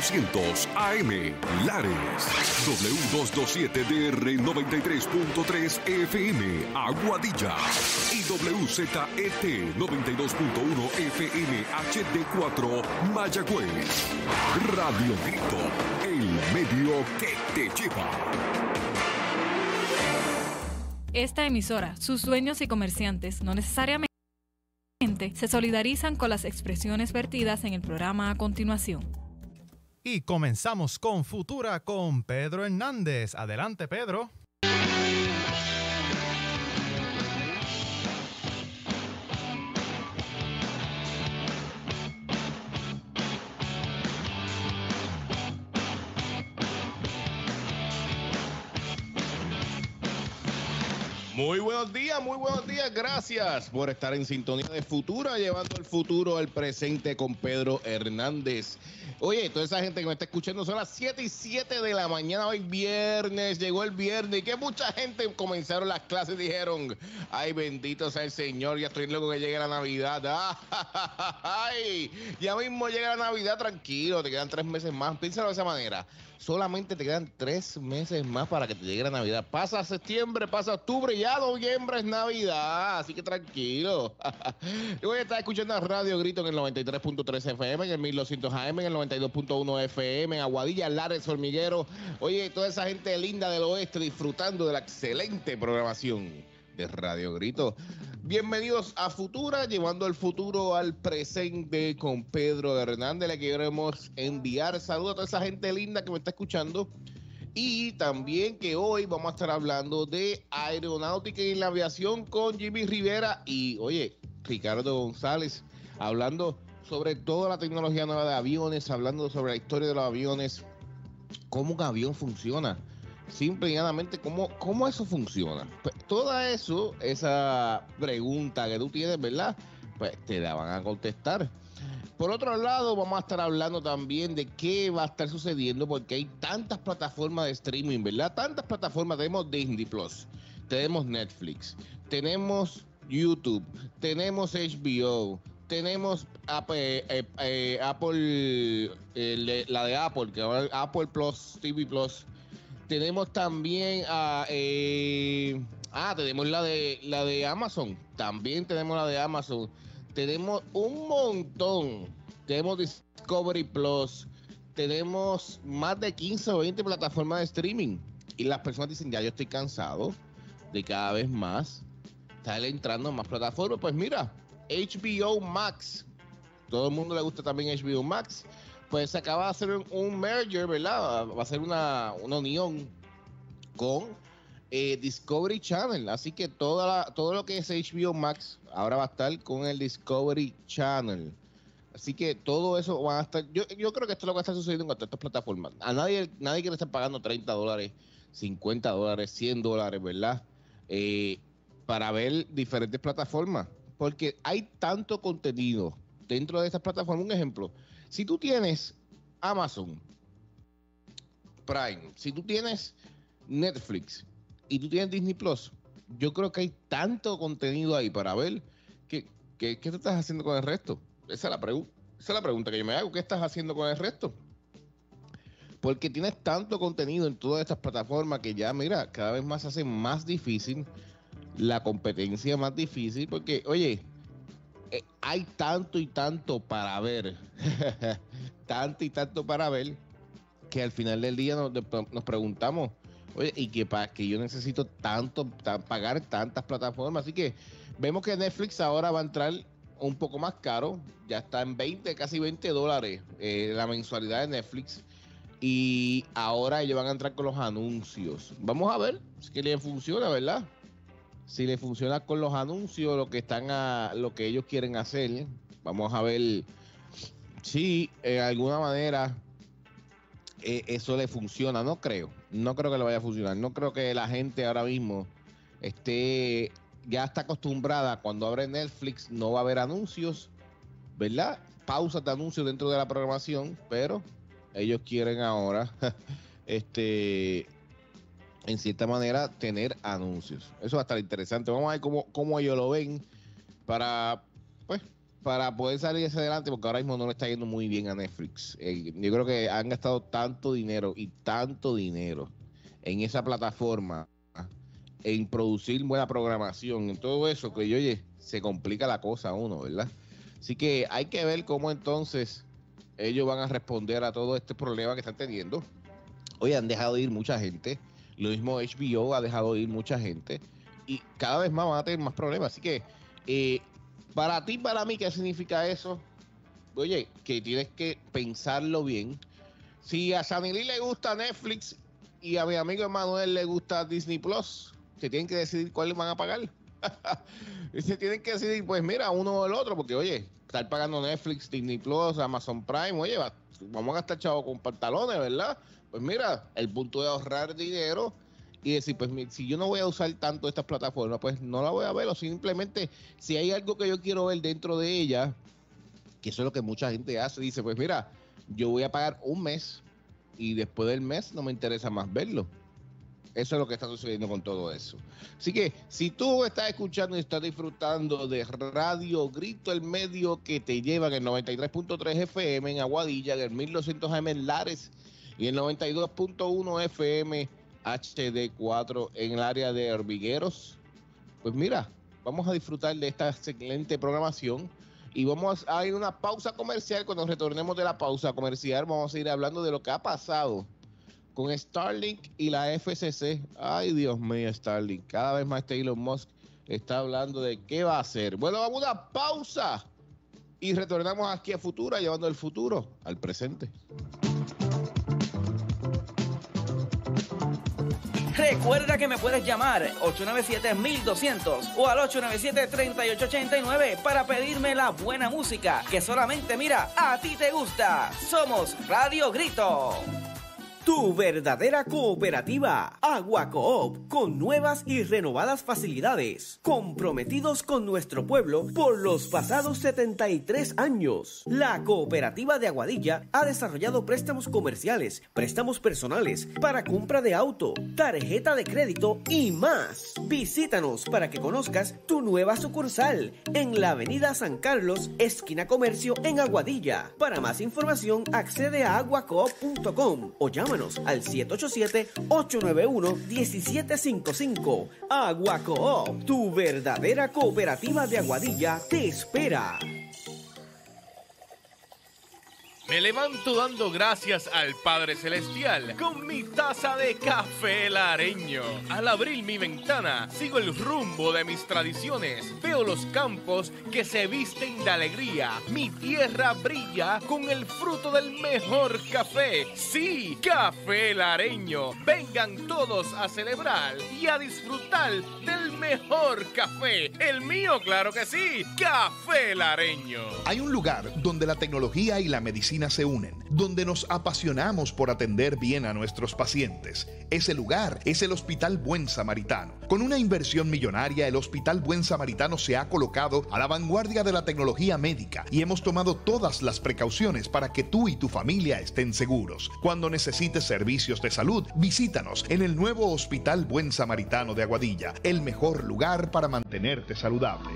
800 AM Lares. W227DR 93.3 FM Aguadilla. Y WZET 92.1 FM HD4 Mayagüez. Radio Grito, el medio que te lleva. Esta emisora, sus dueños y comerciantes no necesariamente se solidarizan con las expresiones vertidas en el programa a continuación. Y comenzamos con Futura con Pedro Hernández. Adelante, Pedro. Muy buenos días, muy buenos días. Gracias por estar en sintonía de Futura, llevando el futuro al presente con Pedro Hernández. Oye, toda esa gente que me está escuchando son las 7 y 7 de la mañana, hoy viernes, llegó el viernes y que mucha gente comenzaron las clases y dijeron, ay bendito sea el Señor, ya estoy loco que llegue la Navidad. Ay, ya mismo llega la Navidad, tranquilo, te quedan tres meses más. Piénsalo de esa manera solamente te quedan tres meses más para que te llegue la Navidad. Pasa septiembre, pasa octubre, ya noviembre es Navidad, así que tranquilo. Yo voy a estar escuchando a Radio Grito en el 93.3 FM, en el 1200 AM, en el 92.1 FM, en Aguadilla, Lares, Hormiguero. Oye, toda esa gente linda del oeste disfrutando de la excelente programación Radio Grito. Bienvenidos a Futura, llevando el futuro al presente con Pedro Hernández. Le queremos enviar saludos a toda esa gente linda que me está escuchando. Y también que hoy vamos a estar hablando de aeronáutica y la aviación con Jimmy Rivera y, oye, Ricardo González, hablando sobre toda la tecnología nueva de aviones, hablando sobre la historia de los aviones, cómo un avión funciona simple y llanamente cómo, cómo eso funciona. Pues, toda eso, esa pregunta que tú tienes, ¿verdad? Pues te la van a contestar. Por otro lado, vamos a estar hablando también de qué va a estar sucediendo porque hay tantas plataformas de streaming, ¿verdad? Tantas plataformas. Tenemos Disney Plus, tenemos Netflix, tenemos YouTube, tenemos HBO, tenemos Apple, eh, eh, Apple la de Apple, que ahora Apple Plus, TV Plus, tenemos también. Eh, ah, tenemos la de, la de Amazon. También tenemos la de Amazon. Tenemos un montón. Tenemos Discovery Plus. Tenemos más de 15 o 20 plataformas de streaming. Y las personas dicen, ya yo estoy cansado de cada vez más estar entrando en más plataformas. Pues mira, HBO Max. Todo el mundo le gusta también HBO Max pues se acaba de hacer un, merger, ¿verdad? Va a ser una, unión con eh, Discovery Channel. Así que toda todo lo que es HBO Max ahora va a estar con el Discovery Channel. Así que todo eso va a estar. Yo, yo creo que esto es lo que estar sucediendo con todas estas plataformas. A nadie, nadie quiere estar pagando 30 dólares, 50 dólares, 100 dólares, ¿verdad? Eh, para ver diferentes plataformas. Porque hay tanto contenido dentro de estas plataformas. Un ejemplo, si tú tienes Amazon Prime, si tú tienes Netflix y tú tienes Disney Plus, yo creo que hay tanto contenido ahí para ver que, ¿qué te estás haciendo con el resto? Esa es, la esa es la pregunta que yo me hago. ¿Qué estás haciendo con el resto? Porque tienes tanto contenido en todas estas plataformas que ya, mira, cada vez más hace más difícil la competencia, más difícil. Porque, oye, eh, hay tanto y tanto para ver, tanto y tanto para ver, que al final del día nos, preguntamos, oye, ¿y qué para que yo necesito tanto, pagar tantas plataformas? Así que vemos que Netflix ahora va a entrar un poco más caro, ya está en 20, casi 20 dólares eh, la mensualidad de Netflix. Y ahora ellos van a entrar con los anuncios. Vamos a ver si que le funciona, ¿verdad? Si le funciona con los anuncios, lo que están a, lo que ellos quieren hacer. Vamos a ver si en alguna manera eh, eso le funciona. No creo, no creo que le vaya a funcionar. No creo que la gente ahora mismo esté ya está acostumbrada cuando abre Netflix no va a haber anuncios, ¿verdad? Pausas de anuncios dentro de la programación, pero ellos quieren ahora este en cierta manera, tener anuncios. Eso va a estar interesante. Vamos a ver cómo, cómo ellos lo ven para, pues, para poder salir hacia adelante, porque ahora mismo no le está yendo muy bien a Netflix. Eh, yo creo que han gastado tanto dinero y tanto dinero en esa plataforma, en producir buena programación, en todo eso, que oye, se complica la cosa a uno, ¿verdad? Así que hay que ver cómo entonces ellos van a responder a todo este problema que están teniendo. Oye, han dejado de ir mucha gente. Lo mismo HBO ha dejado de ir mucha gente. Y cada vez más van a tener más problemas. Así que, eh, para ti, para mí, ¿qué significa eso? Oye, que tienes que pensarlo bien. Si a Sanily le gusta Netflix y a mi amigo Emanuel le gusta Disney Plus, se tienen que decidir cuál van a pagar. se tienen que decidir, pues mira, uno o el otro, porque oye, estar pagando Netflix, Disney Plus, Amazon Prime, oye, vamos a gastar chavo con pantalones, ¿verdad? Pues mira, el punto de ahorrar dinero y decir, pues si yo no voy a usar tanto estas plataformas, pues no la voy a ver, o simplemente si hay algo que yo quiero ver dentro de ella, que eso es lo que mucha gente hace, dice, pues mira, yo voy a pagar un mes y después del mes no me interesa más verlo. Eso es lo que está sucediendo con todo eso. Así que si tú estás escuchando y estás disfrutando de Radio Grito, el medio que te lleva en el 93.3 FM en Aguadilla, en el 1200 AM en Lares y el 92.1 FM HD4 en el área de Hormigueros, pues mira, vamos a disfrutar de esta excelente programación y vamos a ir a una pausa comercial. Cuando retornemos de la pausa comercial, vamos a ir hablando de lo que ha pasado con Starlink y la FCC. Ay, Dios mío, Starlink. Cada vez más Elon Musk está hablando de qué va a hacer. Bueno, vamos a una pausa y retornamos aquí a Futura, llevando el futuro al presente. Recuerda que me puedes llamar 897-1200 o al 897-3889 para pedirme la buena música que solamente mira a ti te gusta. Somos Radio Grito. Tu verdadera cooperativa, Agua Coop, con nuevas y renovadas facilidades, comprometidos con nuestro pueblo por los pasados 73 años. La cooperativa de Aguadilla ha desarrollado préstamos comerciales, préstamos personales, para compra de auto, tarjeta de crédito y más. Visítanos para que conozcas tu nueva sucursal en la Avenida San Carlos, esquina Comercio en Aguadilla. Para más información, accede a aguacoop.com o al 787-891-1755. Aguaco, tu verdadera cooperativa de Aguadilla, te espera. Me levanto dando gracias al Padre Celestial con mi taza de café lareño. Al abrir mi ventana, sigo el rumbo de mis tradiciones. Veo los campos que se visten de alegría. Mi tierra brilla con el fruto del mejor café. Sí, café lareño. Vengan todos a celebrar y a disfrutar del mejor café. El mío, claro que sí. Café lareño. Hay un lugar donde la tecnología y la medicina se unen, donde nos apasionamos por atender bien a nuestros pacientes. Ese lugar es el Hospital Buen Samaritano. Con una inversión millonaria, el Hospital Buen Samaritano se ha colocado a la vanguardia de la tecnología médica y hemos tomado todas las precauciones para que tú y tu familia estén seguros. Cuando necesites servicios de salud, visítanos en el nuevo Hospital Buen Samaritano de Aguadilla, el mejor lugar para mantenerte saludable.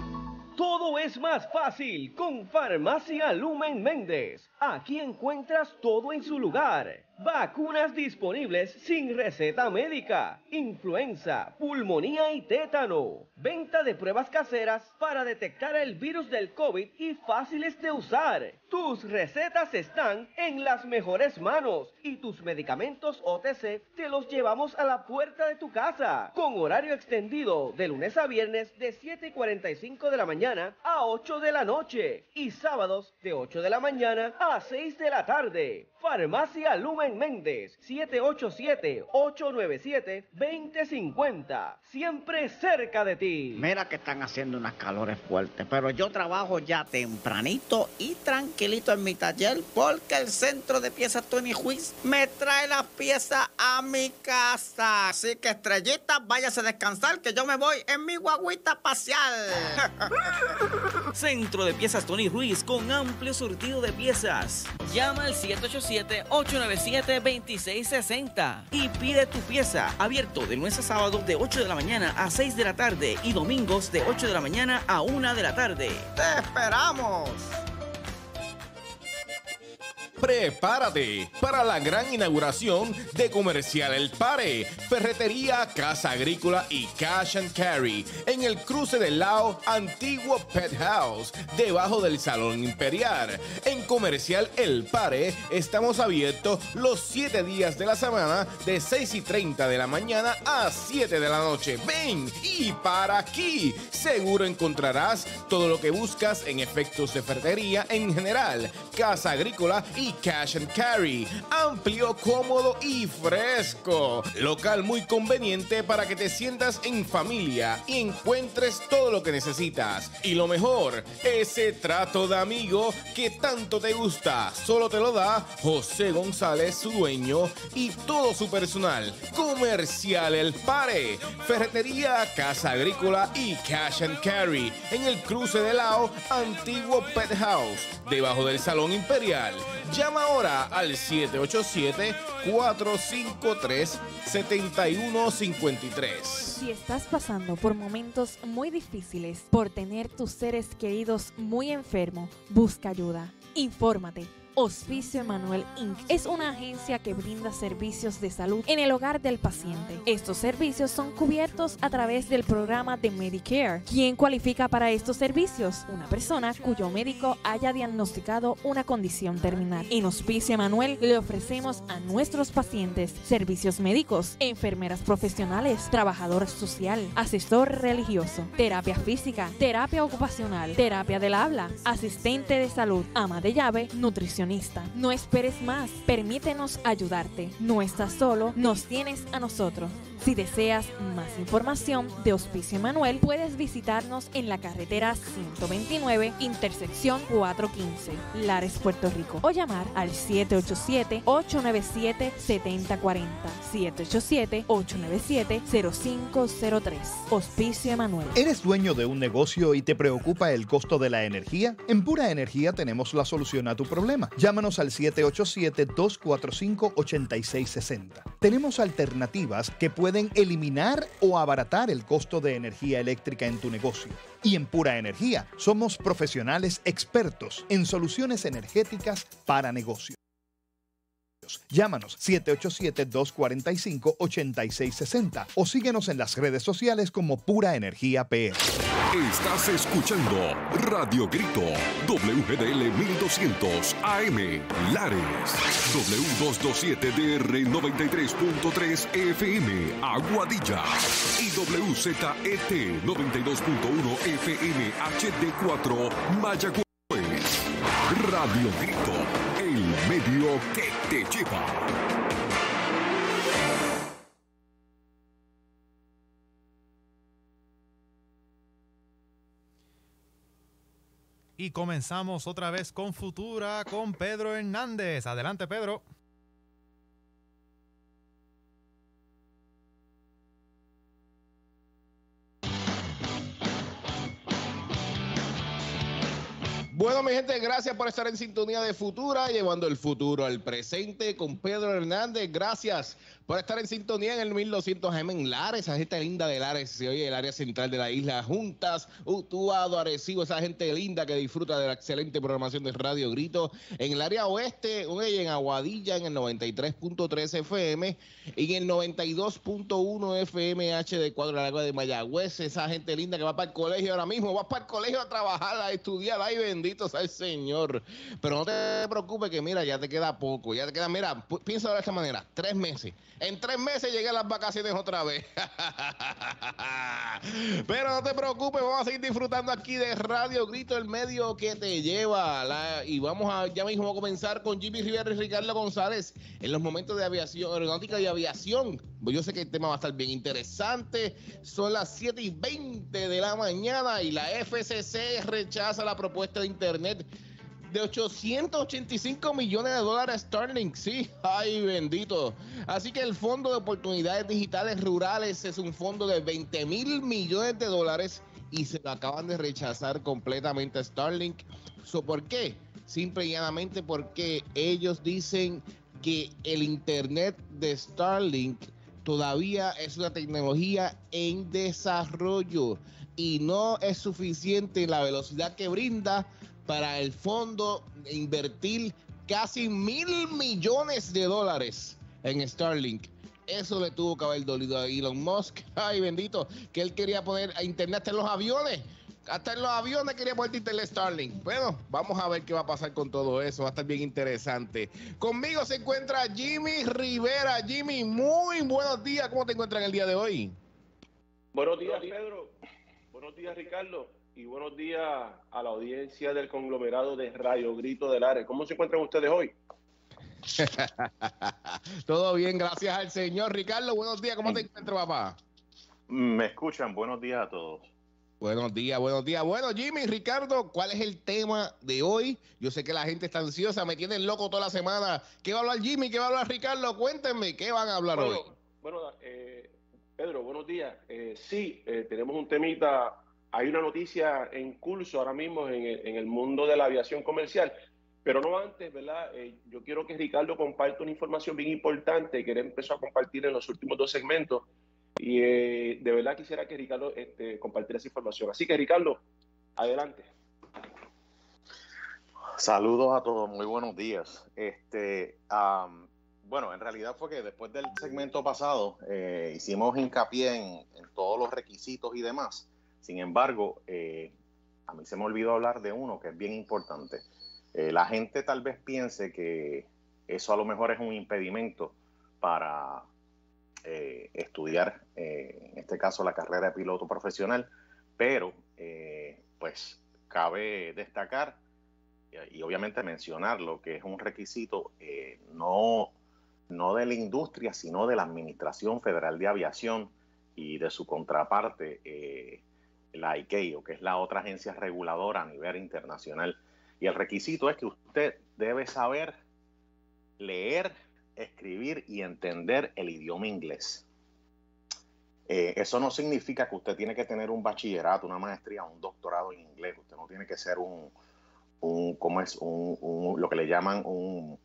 Todo es más fácil con Farmacia Lumen Méndez. Aquí encuentras todo en su lugar. Vacunas disponibles sin receta médica. Influenza, pulmonía y tétano. Venta de pruebas caseras para detectar el virus del COVID y fáciles de usar. Tus recetas están en las mejores manos y tus medicamentos OTC te los llevamos a la puerta de tu casa. Con horario extendido de lunes a viernes de 7 y 45 de la mañana a 8 de la noche y sábados de 8 de la mañana a 6 de la tarde. Farmacia Lumen Méndez, 787-897-2050. Siempre cerca de ti. Mira que están haciendo unas calores fuertes, pero yo trabajo ya tempranito y tranquilito en mi taller porque el centro de piezas Tony Huiz me trae las piezas a mi casa. Así que estrellita, váyase a descansar que yo me voy en mi guaguita paseal. Centro de piezas Tony Ruiz con amplio surtido de piezas. Llama al 787 809-897-2660 y pide tu pieza. Abierto de lunes a sábado de 8 de la mañana a 6 de la tarde y domingos de 8 de la mañana a 1 de la tarde. ¡Te esperamos! Prepárate para la gran inauguración de Comercial El Pare, Ferretería, Casa Agrícola y Cash and Carry en el cruce del Lao Antiguo Pet House, debajo del Salón Imperial. En Comercial El Pare estamos abiertos los 7 días de la semana de 6 y 30 de la mañana a 7 de la noche. Ven y para aquí. Seguro encontrarás todo lo que buscas en efectos de ferretería en general, casa agrícola y Cash and Carry. Amplio, cómodo y fresco. Local muy conveniente para que te sientas en familia y encuentres todo lo que necesitas. Y lo mejor, ese trato de amigo que tanto te gusta. Solo te lo da José González, su dueño, y todo su personal. Comercial El Pare. Ferretería, Casa Agrícola y Cash and Carry. En el cruce de Lao, antiguo Pet House. Debajo del Salón Imperial. Llama ahora al 787-453-7153. Si estás pasando por momentos muy difíciles, por tener tus seres queridos muy enfermos, busca ayuda. Infórmate. Hospicio Emanuel Inc. es una agencia que brinda servicios de salud en el hogar del paciente. Estos servicios son cubiertos a través del programa de Medicare. ¿Quién cualifica para estos servicios? Una persona cuyo médico haya diagnosticado una condición terminal. En Hospicio Emanuel le ofrecemos a nuestros pacientes servicios médicos, enfermeras profesionales, trabajador social, asesor religioso, terapia física, terapia ocupacional, terapia del habla, asistente de salud, ama de llave, nutrición no esperes más, permítenos ayudarte. No estás solo, nos tienes a nosotros. Si deseas más información de Hospicio Manuel, puedes visitarnos en la carretera 129, intersección 415, Lares, Puerto Rico, o llamar al 787-897-7040. 787-897-0503. Hospicio Emanuel. ¿Eres dueño de un negocio y te preocupa el costo de la energía? En Pura Energía tenemos la solución a tu problema. Llámanos al 787-245-8660. Tenemos alternativas que pueden eliminar o abaratar el costo de energía eléctrica en tu negocio. Y en Pura Energía somos profesionales expertos en soluciones energéticas para negocios. Llámanos 787-245-8660 o síguenos en las redes sociales como Pura Energía PR. Estás escuchando Radio Grito, WGDL 1200 AM, Lares, W227DR 93.3 FM, Aguadilla y WZET 92.1 FM HD4, Mayagüez. Radio Grito, el medio que te lleva. Y comenzamos otra vez con Futura con Pedro Hernández. Adelante, Pedro. Bueno, mi gente, gracias por estar en sintonía de Futura, llevando el futuro al presente con Pedro Hernández. Gracias por estar en sintonía en el 1200 AM en Lares, esa gente linda de Lares, se oye el área central de la isla, Juntas, Utuado, Arecibo, esa gente linda que disfruta de la excelente programación de Radio Grito. En el área oeste, oye, en Aguadilla, en el 93.3 FM y en el 92.1 FM HD4, la Agua de Mayagüez, esa gente linda que va para el colegio ahora mismo, va para el colegio a trabajar, a estudiar, ay bendito sea el Señor. Pero no te preocupes que mira, ya te queda poco, ya te queda, mira, piensa de esta manera, tres meses. En tres meses llegué a las vacaciones otra vez. Pero no te preocupes, vamos a seguir disfrutando aquí de Radio Grito, el medio que te lleva. y vamos a ya mismo a comenzar con Jimmy Rivera y Ricardo González en los momentos de aviación, aeronáutica y aviación. Yo sé que el tema va a estar bien interesante. Son las 7 y 20 de la mañana y la FCC rechaza la propuesta de Internet de 885 millones de dólares Starlink. Sí, ay bendito. Así que el Fondo de Oportunidades Digitales Rurales es un fondo de 20 mil millones de dólares y se lo acaban de rechazar completamente a Starlink. ¿So, ¿Por qué? simple y llanamente porque ellos dicen que el internet de Starlink todavía es una tecnología en desarrollo y no es suficiente la velocidad que brinda para el fondo invertir casi mil millones de dólares en Starlink. Eso le tuvo que haber dolido a Elon Musk. Ay, bendito, que él quería poner a internet en los aviones. Hasta en los aviones quería poner internet Starlink. Bueno, vamos a ver qué va a pasar con todo eso. Va a estar bien interesante. Conmigo se encuentra Jimmy Rivera. Jimmy, muy buenos días. ¿Cómo te encuentras en el día de hoy? Buenos días, Pedro. Buenos días, Ricardo. Y buenos días a la audiencia del conglomerado de Radio Grito del Aire. ¿Cómo se encuentran ustedes hoy? Todo bien, gracias al Señor. Ricardo, buenos días. ¿Cómo te encuentras, papá? Me escuchan. Buenos días a todos. Buenos días, buenos días. Bueno, Jimmy, Ricardo, ¿cuál es el tema de hoy? Yo sé que la gente está ansiosa, me tienen loco toda la semana. ¿Qué va a hablar Jimmy? ¿Qué va a hablar Ricardo? Cuéntenme, ¿qué van a hablar bueno, hoy? Bueno, eh, Pedro, buenos días. Eh, sí, eh, tenemos un temita. Hay una noticia en curso ahora mismo en el, mundo de la aviación comercial. Pero no antes, ¿verdad? Eh, yo quiero que Ricardo comparta una información bien importante que él empezó a compartir en los últimos dos segmentos. Y eh, de verdad quisiera que Ricardo este, compartiera esa información. Así que, Ricardo, adelante. Saludos a todos, muy buenos días. Este, um, bueno, en realidad fue que después del segmento pasado eh, hicimos hincapié en, todos los requisitos y demás. Sin embargo, eh, a mí se me olvidó hablar de uno que es bien importante. Eh, la gente tal vez piense que eso a lo mejor es un impedimento para eh, estudiar, en este caso, la carrera de piloto profesional, pero pues cabe destacar y, y, obviamente mencionar lo que es un requisito no, no de la industria, sino de la Administración Federal de Aviación y de su contraparte, la ICAO, que es la otra agencia reguladora a nivel internacional. Y el requisito es que usted debe saber leer, escribir y entender el idioma inglés. Eh, eso no significa que usted tiene que tener un bachillerato, una maestría, un doctorado en inglés. Usted no tiene que ser un, un ¿cómo es? Un, un, lo que le llaman un,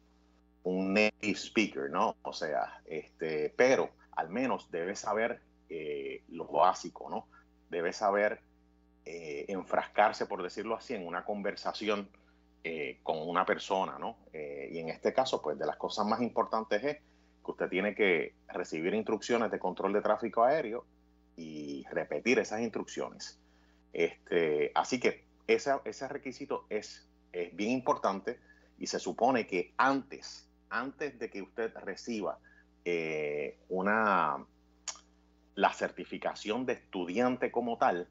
un native speaker, ¿no? O sea, este, pero al menos debe saber eh, lo básico, ¿no? Debe saber eh, enfrascarse, por decirlo así, en una conversación eh, con una persona, ¿no? Eh, y en este caso, pues de las cosas más importantes es que usted tiene que recibir instrucciones de control de tráfico aéreo y repetir esas instrucciones. Este, así que ese, ese requisito es, es bien importante y se supone que antes, antes de que usted reciba eh, una, la certificación de estudiante como tal,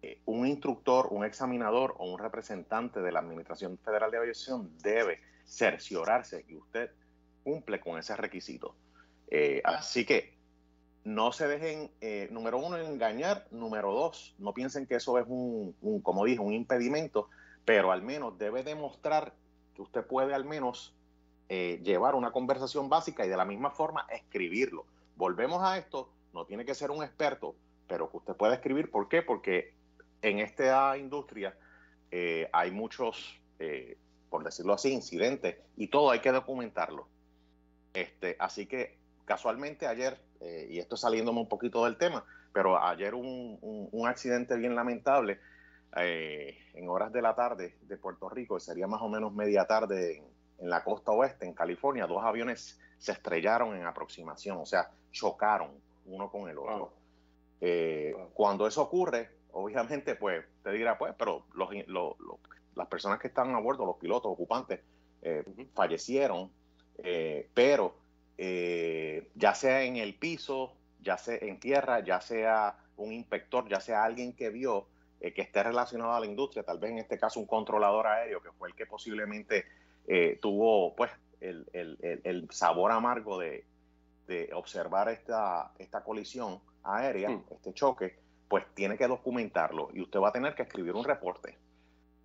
eh, un instructor, un examinador o un representante de la Administración Federal de Aviación debe cerciorarse que usted cumple con ese requisito. Eh, así que no se dejen, eh, número uno, engañar, número dos, no piensen que eso es un, como dije, un impedimento, pero al menos debe demostrar que usted puede al menos eh, llevar una conversación básica y de la misma forma escribirlo. Volvemos a esto, no tiene que ser un experto, pero que usted pueda escribir. ¿Por qué? Porque en esta industria eh, hay muchos, eh, por decirlo así, incidentes y todo hay que documentarlo. Este, así que casualmente ayer, eh, y esto saliéndome un poquito del tema, pero ayer un, un, accidente bien lamentable en horas de la tarde de Puerto Rico, sería más o menos media tarde en, en la costa oeste, en California, dos aviones se estrellaron en aproximación, o sea, chocaron uno con el otro. Eh. Cuando eso ocurre, obviamente, pues te dirá, pues, pero los, los, los, las personas que están a bordo, los pilotos, ocupantes, eh, uh -huh. fallecieron, eh, pero ya sea en el piso, ya sea en tierra, ya sea un inspector, ya sea alguien que vio que esté relacionado a la industria, tal vez en este caso un controlador aéreo, que fue el que posiblemente tuvo pues el, el, el, sabor amargo de, de observar esta, esta colisión aérea, -huh. este choque, pues tiene que documentarlo y usted va a tener que escribir un reporte.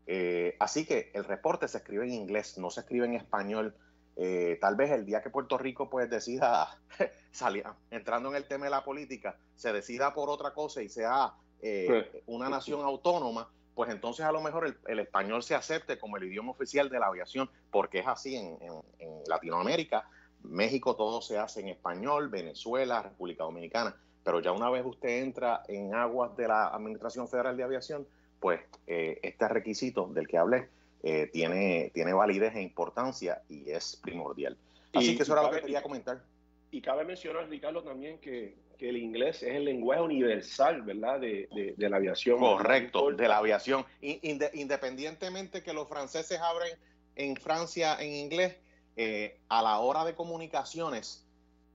Eh, así que el reporte se escribe en inglés, no se escribe en español. Eh, tal vez el día que Puerto Rico pues decida salir, entrando en el tema de la política, se decida por otra cosa y sea eh, una nación autónoma, pues entonces a lo mejor el, el, español se acepte como el idioma oficial de la aviación, porque es así en, en, en, Latinoamérica. México todo se hace en español, Venezuela, República Dominicana, pero ya una vez usted entra en aguas de la Administración Federal de Aviación, pues eh, este requisito del que hablé eh, tiene, tiene validez e importancia y es primordial. Así Y- que eso era lo que quería comentar. Y cabe mencionar, Ricardo, también que, que el inglés es el lenguaje universal, ¿verdad? De, de- de la aviación. Correcto, de la aviación. In- inde- independientemente que los franceses hablen en Francia en inglés, eh, a la hora de comunicaciones,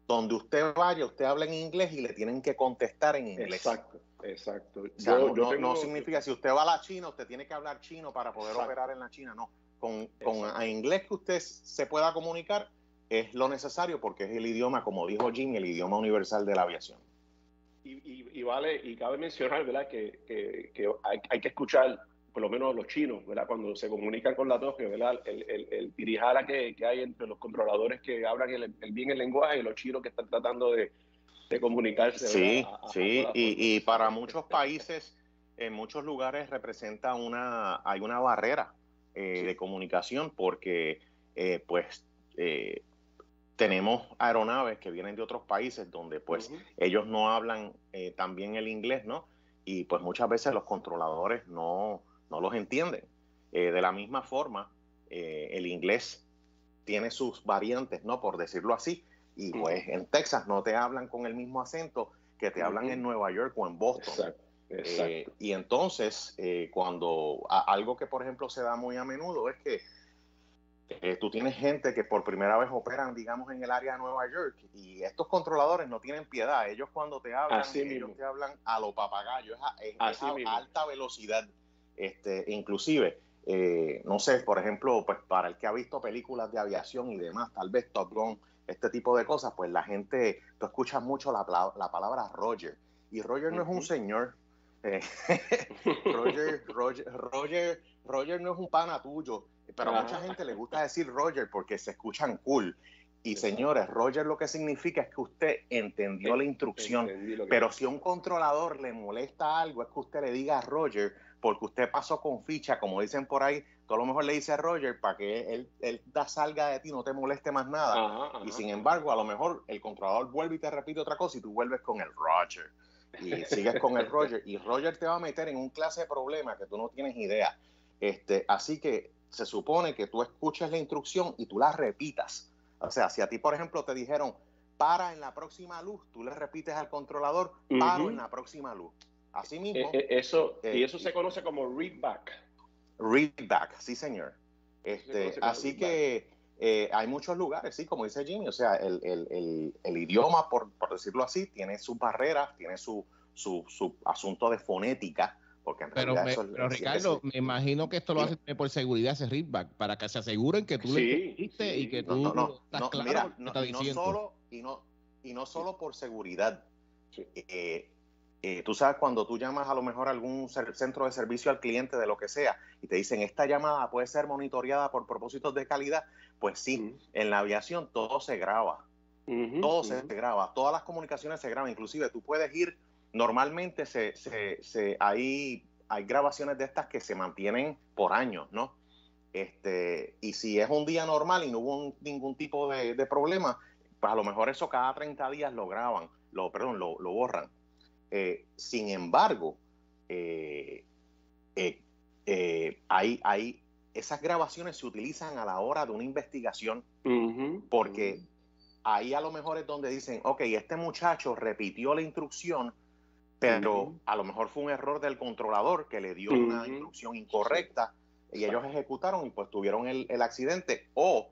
donde usted vaya, usted habla en inglés y le tienen que contestar en inglés. Exacto, exacto. O sea, Yo- no, yo tengo- no significa si usted va a la China, usted tiene que hablar chino para poder Exacto. operar en la China. No, con, con a inglés que usted se pueda comunicar es lo necesario porque es el idioma, como dijo Jim, el idioma universal de la aviación. Y, y- y vale, y cabe mencionar, ¿verdad? Que, que- que hay, hay que escuchar, por lo menos los chinos, ¿verdad? Cuando se comunican con la torre, ¿verdad? El, el, el tirijala que, que hay entre los controladores que hablan el, el bien el lenguaje y los chinos que están tratando de, de comunicarse. Sí, sí, y, y para muchos países, en muchos lugares representa una, hay una barrera eh, de comunicación porque eh, pues eh, tenemos aeronaves que vienen de otros países donde pues ellos no hablan eh, también el inglés, ¿no? Y pues muchas veces los controladores no, no los entienden. Eh, de la misma forma, eh, el inglés tiene sus variantes, ¿no? Por decirlo así. Y pues en Texas no te hablan con el mismo acento que te hablan en Nueva York o en Boston. Exacto, exacto. Eh, y entonces, eh, cuando a- algo que por ejemplo se da muy a menudo es que eh, tú tienes gente que por primera vez operan, digamos, en el área de Nueva York y estos controladores no tienen piedad. Ellos cuando te hablan, Así ellos mismo. te hablan a lo papagayo, es a, es- a alta velocidad. Este, inclusive, eh, no sé, por ejemplo, pues para el que ha visto películas de aviación y demás, tal vez Top Gun, este tipo de cosas, pues la gente, tú escuchas mucho la, la palabra Roger. Y Roger no es un señor. eh, Roger, Roger, Roger, Roger no es un pana tuyo, pero a mucha gente le gusta decir Roger porque se escuchan cool. Y señores, Roger lo que significa es que usted entendió la instrucción. Pero si a un controlador le molesta algo, es que usted le diga a Roger, porque usted pasó con ficha, como dicen por ahí, tú a lo mejor le dices a Roger para que él, él da salga de ti, no te moleste más nada. Ajá, ajá. Y sin embargo, a lo mejor el controlador vuelve y te repite otra cosa y tú vuelves con el Roger. Y sigues con el Roger. Y Roger te va a meter en un clase de problema que tú no tienes idea. Este, así que se supone que tú escuches la instrucción y tú la repitas. O sea, si a ti, por ejemplo, te dijeron para en la próxima luz, tú le repites al controlador paro Ujú. en la próxima luz. Así Eh, mismo, eh, eso, eh, y eso se conoce como readback. readback, sí señor. Este, así que eh, hay muchos lugares, sí, como dice Jimmy, o sea, el, el- el- el idioma, por, por decirlo así, tiene sus barreras, tiene su, su, su asunto de fonética, porque en Pero, realidad me- eso es- pero es- Ricardo, es- me imagino que esto lo hacen también por seguridad, ese readback, para que se aseguren que tú le sí. y que no, tú no, no, estás no, claro mira, con lo que no, está y no diciendo. solo, y no, y no solo por seguridad. Sí. Eh, eh, tú sabes cuando tú llamas a lo mejor a algún centro de servicio al cliente de lo que sea y te dicen esta llamada puede ser monitoreada por propósitos de calidad, pues sí, en la aviación todo se graba, todo se graba, todas las comunicaciones se graban, inclusive tú puedes ir, normalmente se, se, se- hay, hay grabaciones de estas que se mantienen por años, ¿no? Este, y si es un día normal y no hubo un- ningún tipo de, de problema, pues a lo mejor eso cada 30 días lo graban, lo, perdón, lo, lo borran. Eh, sin embargo, eh, eh, eh, hay, hay, esas grabaciones se utilizan a la hora de una investigación porque ahí a lo mejor es donde dicen, ok, este muchacho repitió la instrucción, pero a lo mejor fue un error del controlador que le dio una instrucción incorrecta y ellos ejecutaron y pues tuvieron el, el accidente. O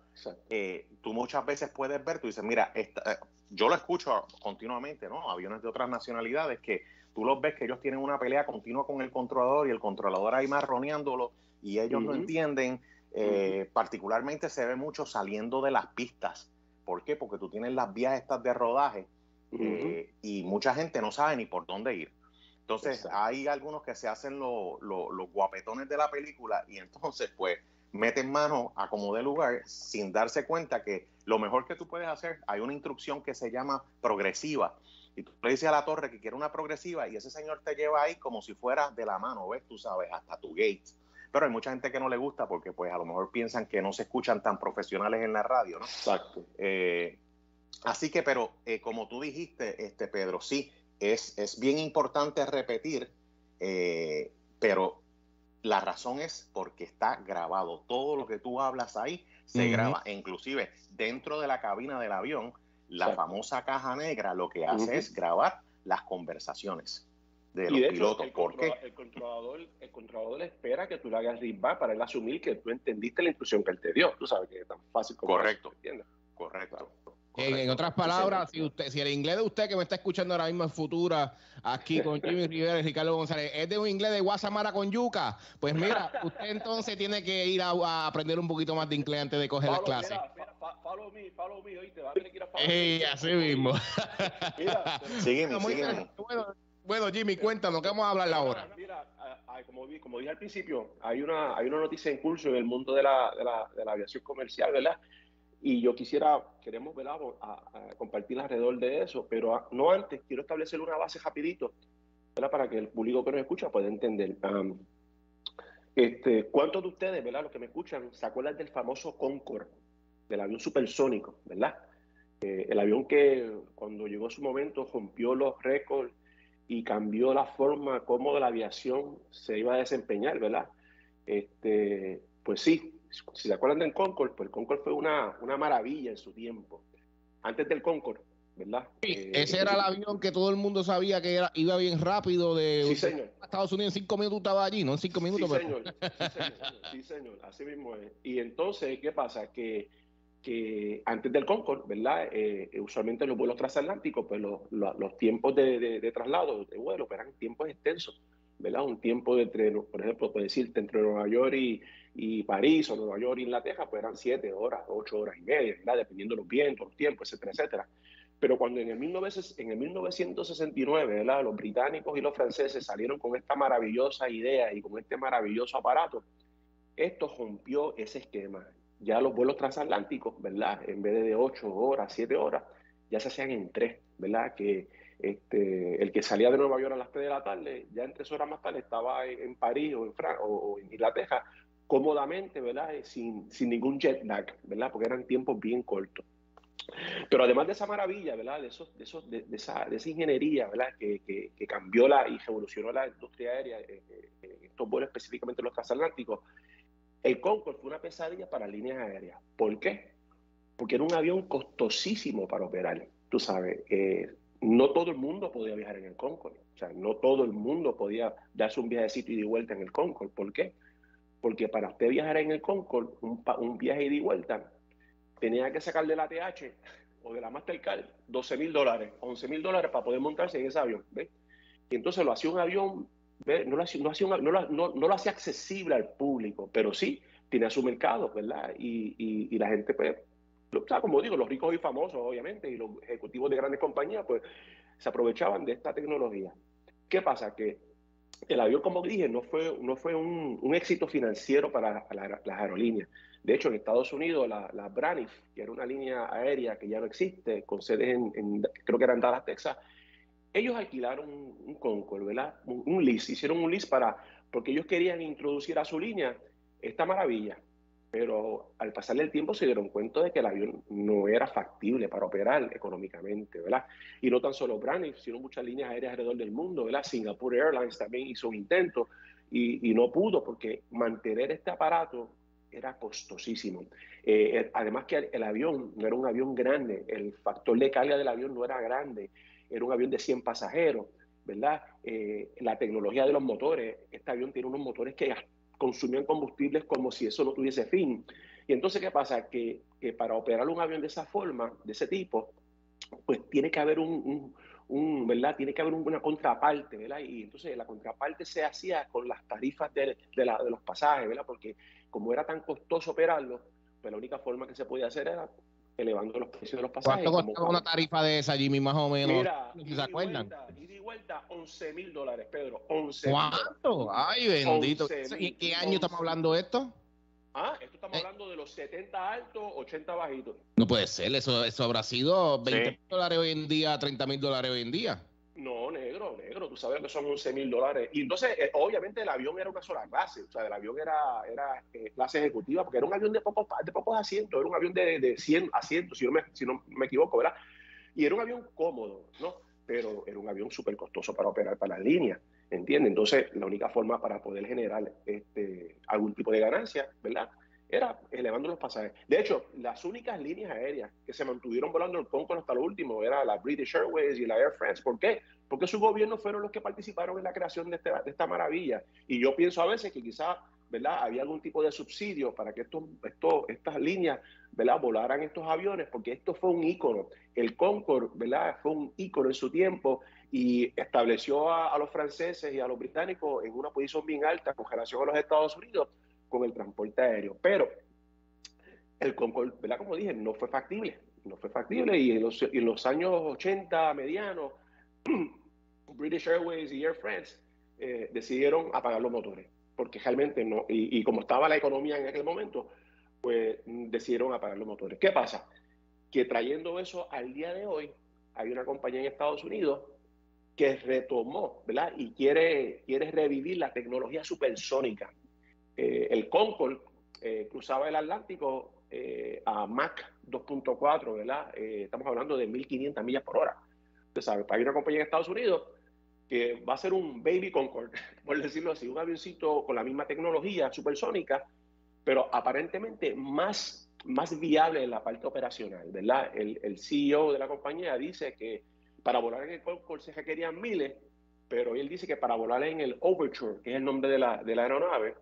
eh, tú muchas veces puedes ver, tú dices, mira, esta- yo lo escucho continuamente, ¿no? Aviones de otras nacionalidades que tú los ves que ellos tienen una pelea continua con el controlador y el controlador ahí marroneándolo y ellos no entienden. Eh, Particularmente se ve mucho saliendo de las pistas. ¿Por qué? Porque tú tienes las vías estas de rodaje eh, y mucha gente no sabe ni por dónde ir. Entonces, Exacto. hay algunos que se hacen lo- lo- los guapetones de la película y entonces, pues, meten mano a como de lugar sin darse cuenta que lo mejor que tú puedes hacer, hay una instrucción que se llama progresiva. Y tú le dices a la torre que quiere una progresiva y ese señor te lleva ahí como si fuera de la mano, ¿ves? Tú sabes, hasta tu gate. Pero hay mucha gente que no le gusta porque pues a lo mejor piensan que no se escuchan tan profesionales en la radio, ¿no? Exacto. Eh, así que, pero eh, como tú dijiste, este Pedro, sí, es, es bien importante repetir, eh, pero la razón es porque está grabado. Todo lo que tú hablas ahí se graba, e inclusive dentro de la cabina del avión, la Exacto. famosa caja negra lo que hace es grabar las conversaciones de los Y de hecho, pilotos. el, ¿Por qué? el controlador, el controlador espera que tú le hagas feedback para él asumir que tú entendiste la instrucción que él te dio. Tú sabes que es tan fácil como Correcto. eso, ¿entiendes? Correcto. En, en otras palabras, si usted, si el inglés de usted que me está escuchando ahora mismo en Futura, aquí con Jimmy Rivera y Ricardo González, es de un inglés de Guasamara con yuca, pues mira, usted entonces tiene que ir a, a aprender un poquito más de inglés antes de coger las Follow- clases. mira, mira, fa- follow me, follow me, oíste, va a tener que ir a follow Ey, me. así mismo. Mira, Sígueme, sígueme. Bueno, bueno, Jimmy, cuéntanos, ¿qué vamos a hablar ahora? Mira, ah, como, vi- como dije al principio, hay una, hay una noticia en curso en el mundo de la, de la, de la aviación comercial, ¿verdad? Y yo quisiera, queremos, ¿verdad? A, a compartir alrededor de eso, pero ah, no antes, quiero establecer una base rapidito, ¿verdad? Para que el público que nos escucha pueda entender. Am, este, ¿Cuántos de ustedes, ¿verdad? Los que me escuchan, se acuerdan del famoso Concorde, del avión supersónico, ¿verdad? Eh, el avión que cuando llegó su momento rompió los récords y cambió la forma como la aviación se iba a desempeñar, ¿verdad? Este, pues sí, si se acuerdan del Concorde, pues el Concorde fue una, una maravilla en su tiempo. Antes del Concorde, ¿verdad? Eh, Ese era el avión que todo el mundo sabía que era, iba bien rápido de, Sí, señor. Estados Unidos en cinco minutos estaba allí, no en cinco Sí, minutos, pero señor. Sí, señor. Sí, señor. Así mismo es. Y entonces, ¿qué pasa? Que, que antes del Concorde, ¿verdad? Eh, usualmente los vuelos transatlánticos, pues los, los- los tiempos de, de- de traslado, de vuelo, pues, eran tiempos extensos, ¿verdad? Un tiempo de entre, por ejemplo, puedo decirte entre Nueva York y, y París o Nueva York Inglaterra, pues eran siete horas, ocho horas y media, ¿verdad? Dependiendo de los vientos, los tiempos, etcétera, etcétera. Pero cuando en el, 1900 en el 1969, ¿verdad? los británicos y los franceses salieron con esta maravillosa idea y con este maravilloso aparato, esto rompió ese esquema. Ya los vuelos transatlánticos, ¿verdad? En vez de 8 horas, 7 horas, ya se hacían en 3, ¿verdad? Que este, el que salía de Nueva York a las 3 de la tarde, ya en 3 horas más tarde estaba en, París o en, Fran o en Inglaterra cómodamente, ¿verdad? Eh, Sin, sin ningún jet lag, ¿verdad? Porque eran tiempos bien cortos. Pero además de esa maravilla, ¿verdad? De, esos, de, esos, de, de esa, de esa ingeniería, ¿verdad? Que, que, que cambió la, y revolucionó la industria aérea, eh, eh, estos vuelos específicamente los transatlánticos, el Concorde fue una pesadilla para líneas aéreas. ¿Por qué? Porque era un avión costosísimo para operar. Tú sabes, eh, no todo el mundo podía viajar en el Concorde. O sea, no todo el mundo podía darse un viajecito y de vuelta en el Concorde. ¿Por qué? Porque para usted viajar en el Concorde, un, un viaje ida y vuelta, tenía que sacar de la TH o de la Mastercard 12 mil dólares, 11 mil dólares para poder montarse en ese avión. ¿ves? Y entonces lo hacía un avión, ¿ves? No, lo hacía, no, lo- hacía accesible al público, pero sí tenía su mercado, ¿verdad? Y, y- la gente, pues, o sea, como digo, los ricos y famosos, obviamente, y los ejecutivos de grandes compañías, pues, se aprovechaban de esta tecnología. ¿Qué pasa? Que el avión, como dije, no fue, no fue un, un éxito financiero para la- las aerolíneas. De hecho, en Estados Unidos, la, la Braniff, que era una línea aérea que ya no existe, con sedes en, creo que era en Dallas, Texas, ellos alquilaron un, un ¿verdad? Un, un lease, hicieron un lease para, porque ellos querían introducir a su línea esta maravilla. Pero al pasarle el tiempo se dieron cuenta de que el avión no era factible para operar económicamente, ¿verdad? Y no tan solo Braniff, sino muchas líneas aéreas alrededor del mundo, ¿verdad? Singapore Airlines también hizo un intento y, no pudo porque mantener este aparato era costosísimo. Eh, el- además que el, el avión no era un avión grande, el factor de carga del avión no era grande, era un avión de 100 pasajeros, ¿verdad? Eh, la tecnología de los motores, este avión tiene unos motores que consumían combustibles como si eso no tuviese fin. Y entonces, ¿qué pasa? Que, que para operar un avión de esa forma, de ese tipo, pues tiene que haber un, un- ¿verdad? Tiene que haber una contraparte, ¿verdad? Y entonces la contraparte se hacía con las tarifas de, de la- de los pasajes, ¿verdad? Porque como era tan costoso operarlo, pues la única forma que se podía hacer era elevando los precios de los pasajes. ¿Cuánto costaba una tarifa de esa, Jimmy, más o menos? Mira, se y acuerdan. vuelta, y vuelta, 11 mil dólares, Pedro. 11 mil ¿Cuánto? Ay, bendito. 11.000 ¿Y qué año estamos hablando de esto? Ah, esto estamos hablando de los 70 altos, 80 bajitos. No puede ser, eso, eso habrá sido 20 mil dólares hoy en día, 30 mil dólares hoy en día. No, negro, negro, tú sabes que son 11 mil dólares. Y entonces, eh, obviamente, el avión era una sola clase, o sea, el avión era, era eh, clase ejecutiva, porque era un avión de pocos, de pocos asientos, era un avión de, de 100 asientos, si no, me, si no me equivoco, ¿verdad? Y era un avión cómodo, ¿no? Pero era un avión súper costoso para operar para la línea, ¿entiendes? Entonces, la única forma para poder generar este, algún tipo de ganancia, ¿verdad? Era elevando los pasajes. De hecho, las únicas líneas aéreas que se mantuvieron volando el Concorde hasta lo último era la British Airways y la Air France. ¿Por qué? Porque sus gobiernos fueron los que participaron en la creación de, este, esta maravilla. Y yo pienso a veces que quizás ¿verdad? Había algún tipo de subsidio para que estos, estos, estas líneas, ¿verdad? Volaran estos aviones, porque esto fue un ícono. El Concorde, ¿verdad? Fue un ícono en su tiempo y estableció a, a, los franceses y a los británicos en una posición bien alta con relación a los Estados Unidos con el transporte aéreo. Pero el Concorde, ¿verdad? Como dije, no fue factible. No fue factible y en los, en los años 80 medianos, British Airways y Air France eh, decidieron apagar los motores. Porque realmente no, y, y, como estaba la economía en aquel momento, pues decidieron apagar los motores. ¿Qué pasa? Que trayendo eso al día de hoy, hay una compañía en Estados Unidos que retomó, ¿verdad? Y quiere, quiere revivir la tecnología supersónica eh, el Concorde eh, cruzaba el Atlántico eh, a Mach 2.4, ¿verdad? estamos hablando de 1.500 millas por hora. Usted sabe, hay una compañía en Estados Unidos que va a ser un Baby Concorde, por decirlo así, un avioncito con la misma tecnología supersónica, pero aparentemente más, más viable en la parte operacional, ¿verdad? El, el CEO de la compañía dice que para volar en el Concorde se requerían miles, pero él dice que para volar en el Overture, que es el nombre de la, de la aeronave,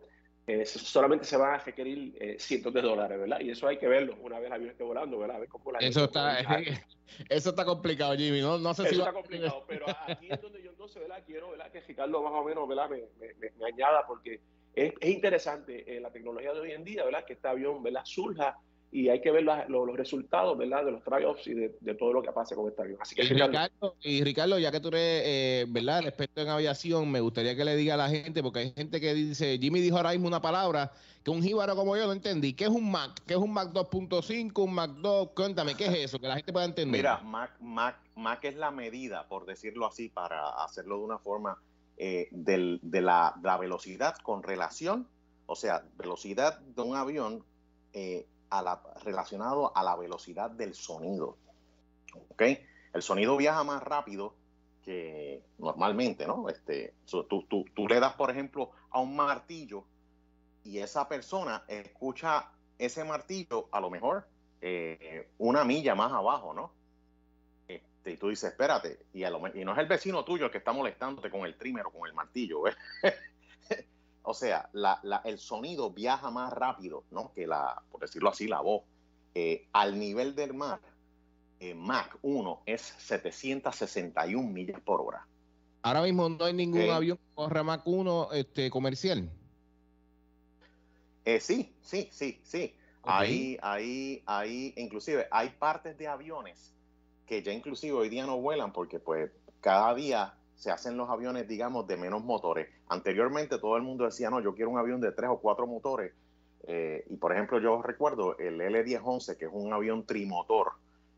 eh, solamente se van a requerir eh, cientos de dólares, ¿verdad? Y eso hay que verlo una vez el avión esté volando, ¿verdad? A ver cómo la eso, está, eso está complicado, Jimmy. No, no sé eso si está complicado, pero aquí es donde yo entonces, ¿verdad? Quiero, ¿verdad? Que Ricardo más o menos, ¿verdad? Me, me, me añada porque es, es interesante eh, la tecnología de hoy en día, ¿verdad? Que este avión, ¿verdad? Surja y hay que ver la, los, los resultados, ¿verdad? De los tryouts y de, de, todo lo que pase con este avión. Así que, y, Ricardo, y Ricardo, ya que tú eres, eh, ¿verdad? El experto en aviación, me gustaría que le diga a la gente, porque hay gente que dice, Jimmy dijo ahora mismo una palabra que un jíbaro como yo no entendí. ¿Qué es un Mac? ¿Qué es un Mac 2.5? ¿Un Mac 2? Cuéntame, ¿qué es eso? Que la gente pueda entender. Mira, Mac, Mac, Mac es la medida, por decirlo así, para hacerlo de una forma, eh, del, de, la, de la velocidad con relación, o sea, velocidad de un avión eh, a la, relacionado a la velocidad del sonido. ¿Ok? El sonido viaja más rápido que normalmente, ¿no? Este, tú, tú, tú, le das, por ejemplo, a un martillo y esa persona escucha ese martillo a lo mejor eh, una milla más abajo, ¿no? Este, y tú dices, espérate, y, a lo, y no es el vecino tuyo el que está molestándote con el trimmer o con el martillo, ¿ves? O sea, la, la, el sonido viaja más rápido, ¿no? Que la, por decirlo así, la voz. Eh, al nivel del mar, eh, Mach 1 es 761 millas por hora. Ahora mismo no hay ningún avión que corra Mach 1 este, comercial. Eh, sí, sí, sí, sí. Okay. Ahí, ahí, ahí, inclusive hay partes de aviones que ya inclusive hoy día no vuelan porque pues cada día se hacen los aviones, digamos, de menos motores. Anteriormente todo el mundo decía, no, yo quiero un avión de tres o cuatro motores. Eh, y por ejemplo, yo recuerdo el L-1011, que es un avión trimotor.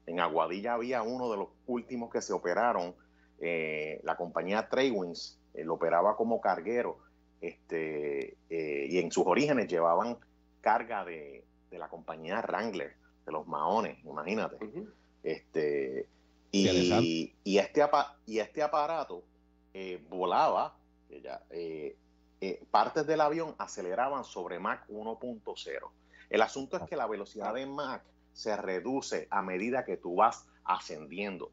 En Aguadilla había uno de los últimos que se operaron. Eh, la compañía Traywings eh, lo operaba como carguero. Este, y en sus orígenes llevaban carga de, de, la compañía Wrangler, de los maones, imagínate. Uh -huh. Este, y, y, este, y este aparato eh, volaba, ya, eh, eh, partes del avión aceleraban sobre Mach 1.0. El asunto es que la velocidad de Mach se reduce a medida que tú vas ascendiendo.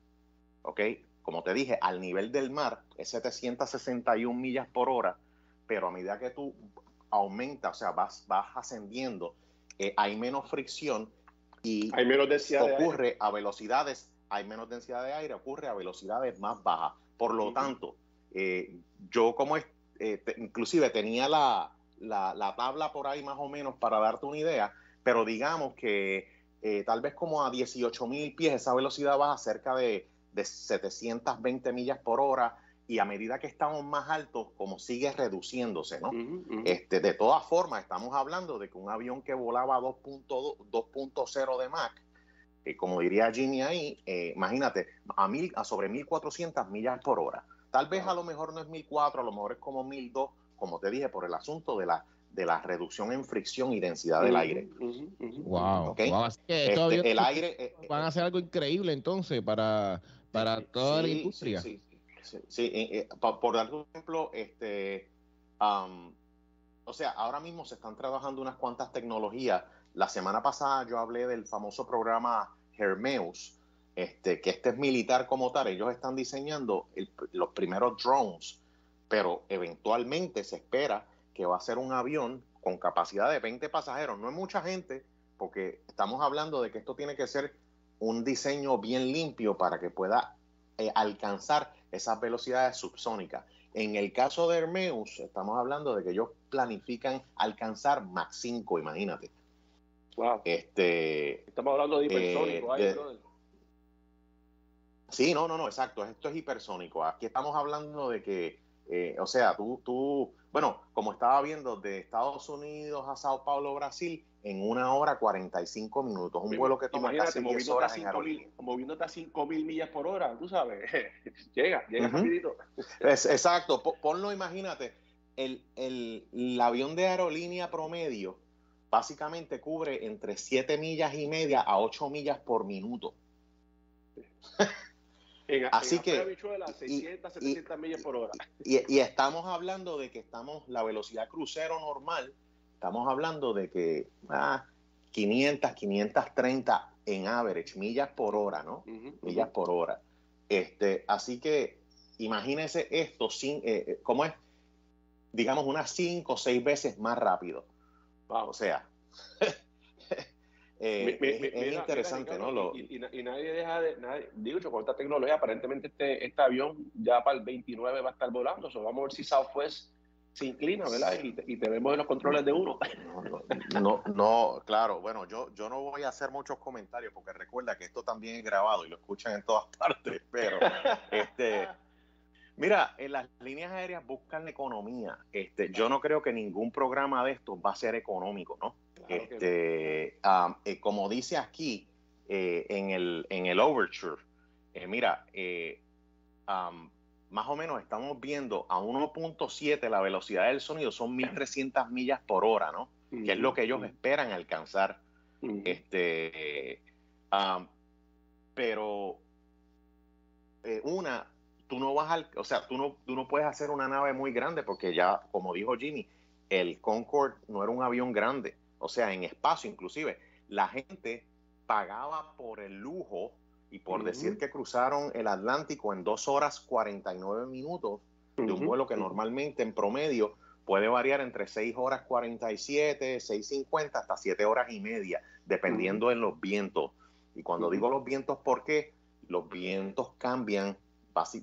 ¿Ok? Como te dije, al nivel del mar es 761 millas por hora, pero a medida que tú aumentas, o sea, vas, vas ascendiendo, eh, hay menos fricción y hay menos ocurre de a velocidades, hay menos densidad de aire, ocurre a velocidades más bajas. Por lo uh -huh. tanto, eh, yo como eh, te, inclusive tenía la, la, la, tabla por ahí más o menos para darte una idea, pero digamos que eh, tal vez como a 18 mil pies esa velocidad baja cerca de, de 720 millas por hora y a medida que estamos más altos, como sigue reduciéndose, ¿no? Este, de todas formas, estamos hablando de que un avión que volaba a 2.0 de Mach, eh, como diría Jimmy ahí, eh, imagínate, a, mil, a sobre 1.400 millas por hora. Tal vez a lo mejor no es 1.400, a lo mejor es como 1.200, como te dije, por el asunto de la, de la reducción en fricción y densidad del aire. Wow. Así que este, el aire eh, van a hacer algo increíble entonces para, para toda la industria. Sí, Sí, eh, por, dar un ejemplo, este, o sea, ahora mismo se están trabajando unas cuantas tecnologías. La semana pasada yo hablé del famoso programa Hermeus, este, que este es militar como tal. Ellos están diseñando los primeros drones, pero eventualmente se espera que va a ser un avión con capacidad de 20 pasajeros. No es mucha gente, porque estamos hablando de que esto tiene que ser un diseño bien limpio para que pueda eh, alcanzar esas velocidades subsónicas. En el caso de Hermeus, estamos hablando de que ellos planifican alcanzar Mach 5, imagínate. Wow. Este, estamos hablando de hipersónico. Eh, sí, no, no, no, exacto. Esto es hipersónico. Aquí estamos hablando de que, eh, o sea, tú, tú, bueno, como estaba viendo, de Estados Unidos a Sao Paulo, Brasil, en una hora 45 minutos. Un vuelo que toma casi 10 horas en aerolínea. Moviéndote a 5.000 millas por hora, tú sabes. llega, llega rapidito. exacto. Ponlo, imagínate, el, el, avión de aerolínea promedio básicamente cubre entre 7 millas y media a 8 millas por minuto. Así que 600, 700 millas por hora. Y, y, estamos hablando de que estamos la velocidad crucero normal Estamos hablando de que ah, 500, 530 en average, millas por hora, ¿no? millas por hora. Este, así que imagínense esto, sin, eh, eh, ¿cómo es? Digamos unas 5 o 6 veces más rápido. O sea, eh, es, interesante, ¿no? Y, nadie deja de, nadie, digo, con esta tecnología, aparentemente este, este avión ya para el 29 va a estar volando, so, vamos a ver si Southwest se inclina, ¿verdad? Y, y tenemos en los controles de uno. No, no, claro. Bueno, yo, yo no voy a hacer muchos comentarios porque recuerda que esto también es grabado y lo escuchan en todas partes, pero este... Mira, en las líneas aéreas buscan la economía. Este, yo no creo que ningún programa de estos va a ser económico, ¿no? este, eh, como dice aquí eh, en, el, en el Overture, eh, mira, más o menos estamos viendo a 1.7 la velocidad del sonido, son 1300 millas por hora, ¿no? Que es lo que ellos esperan alcanzar. Este, pero una, tú no vas al, o sea, tú no, tú no puedes hacer una nave muy grande porque ya, como dijo Jimmy, el Concorde no era un avión grande, o sea, en espacio inclusive, la gente pagaba por el lujo y por decir que cruzaron el Atlántico en dos horas 49 minutos de un vuelo que normalmente en promedio puede variar entre 6 horas 47, 6.50 hasta 7 horas y media, dependiendo de los vientos. Y cuando digo los vientos, ¿por qué? Los vientos cambian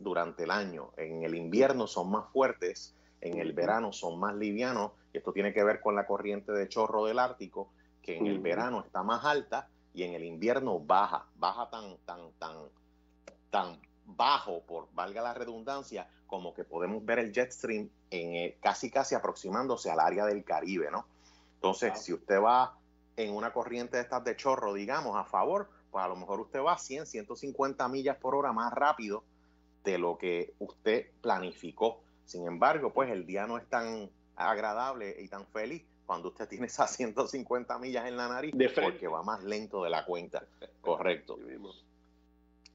durante el año. En el invierno son más fuertes, en el verano son más livianos. Y esto tiene que ver con la corriente de chorro del Ártico, que en el verano está más alta y en el invierno baja, baja tan, tan, tan, tan bajo, por valga la redundancia, como que podemos ver el jet stream en casi casi aproximándose al área del Caribe, ¿no? Entonces, si usted va en una corriente de estas de chorro, digamos, a favor, pues a lo mejor usted va a 100, 150 millas por hora más rápido de lo que usted planificó. Sin embargo, pues el día no es tan agradable y tan feliz cuando usted tiene esas 150 millas en la nariz, porque va más lento de la cuenta. Correcto.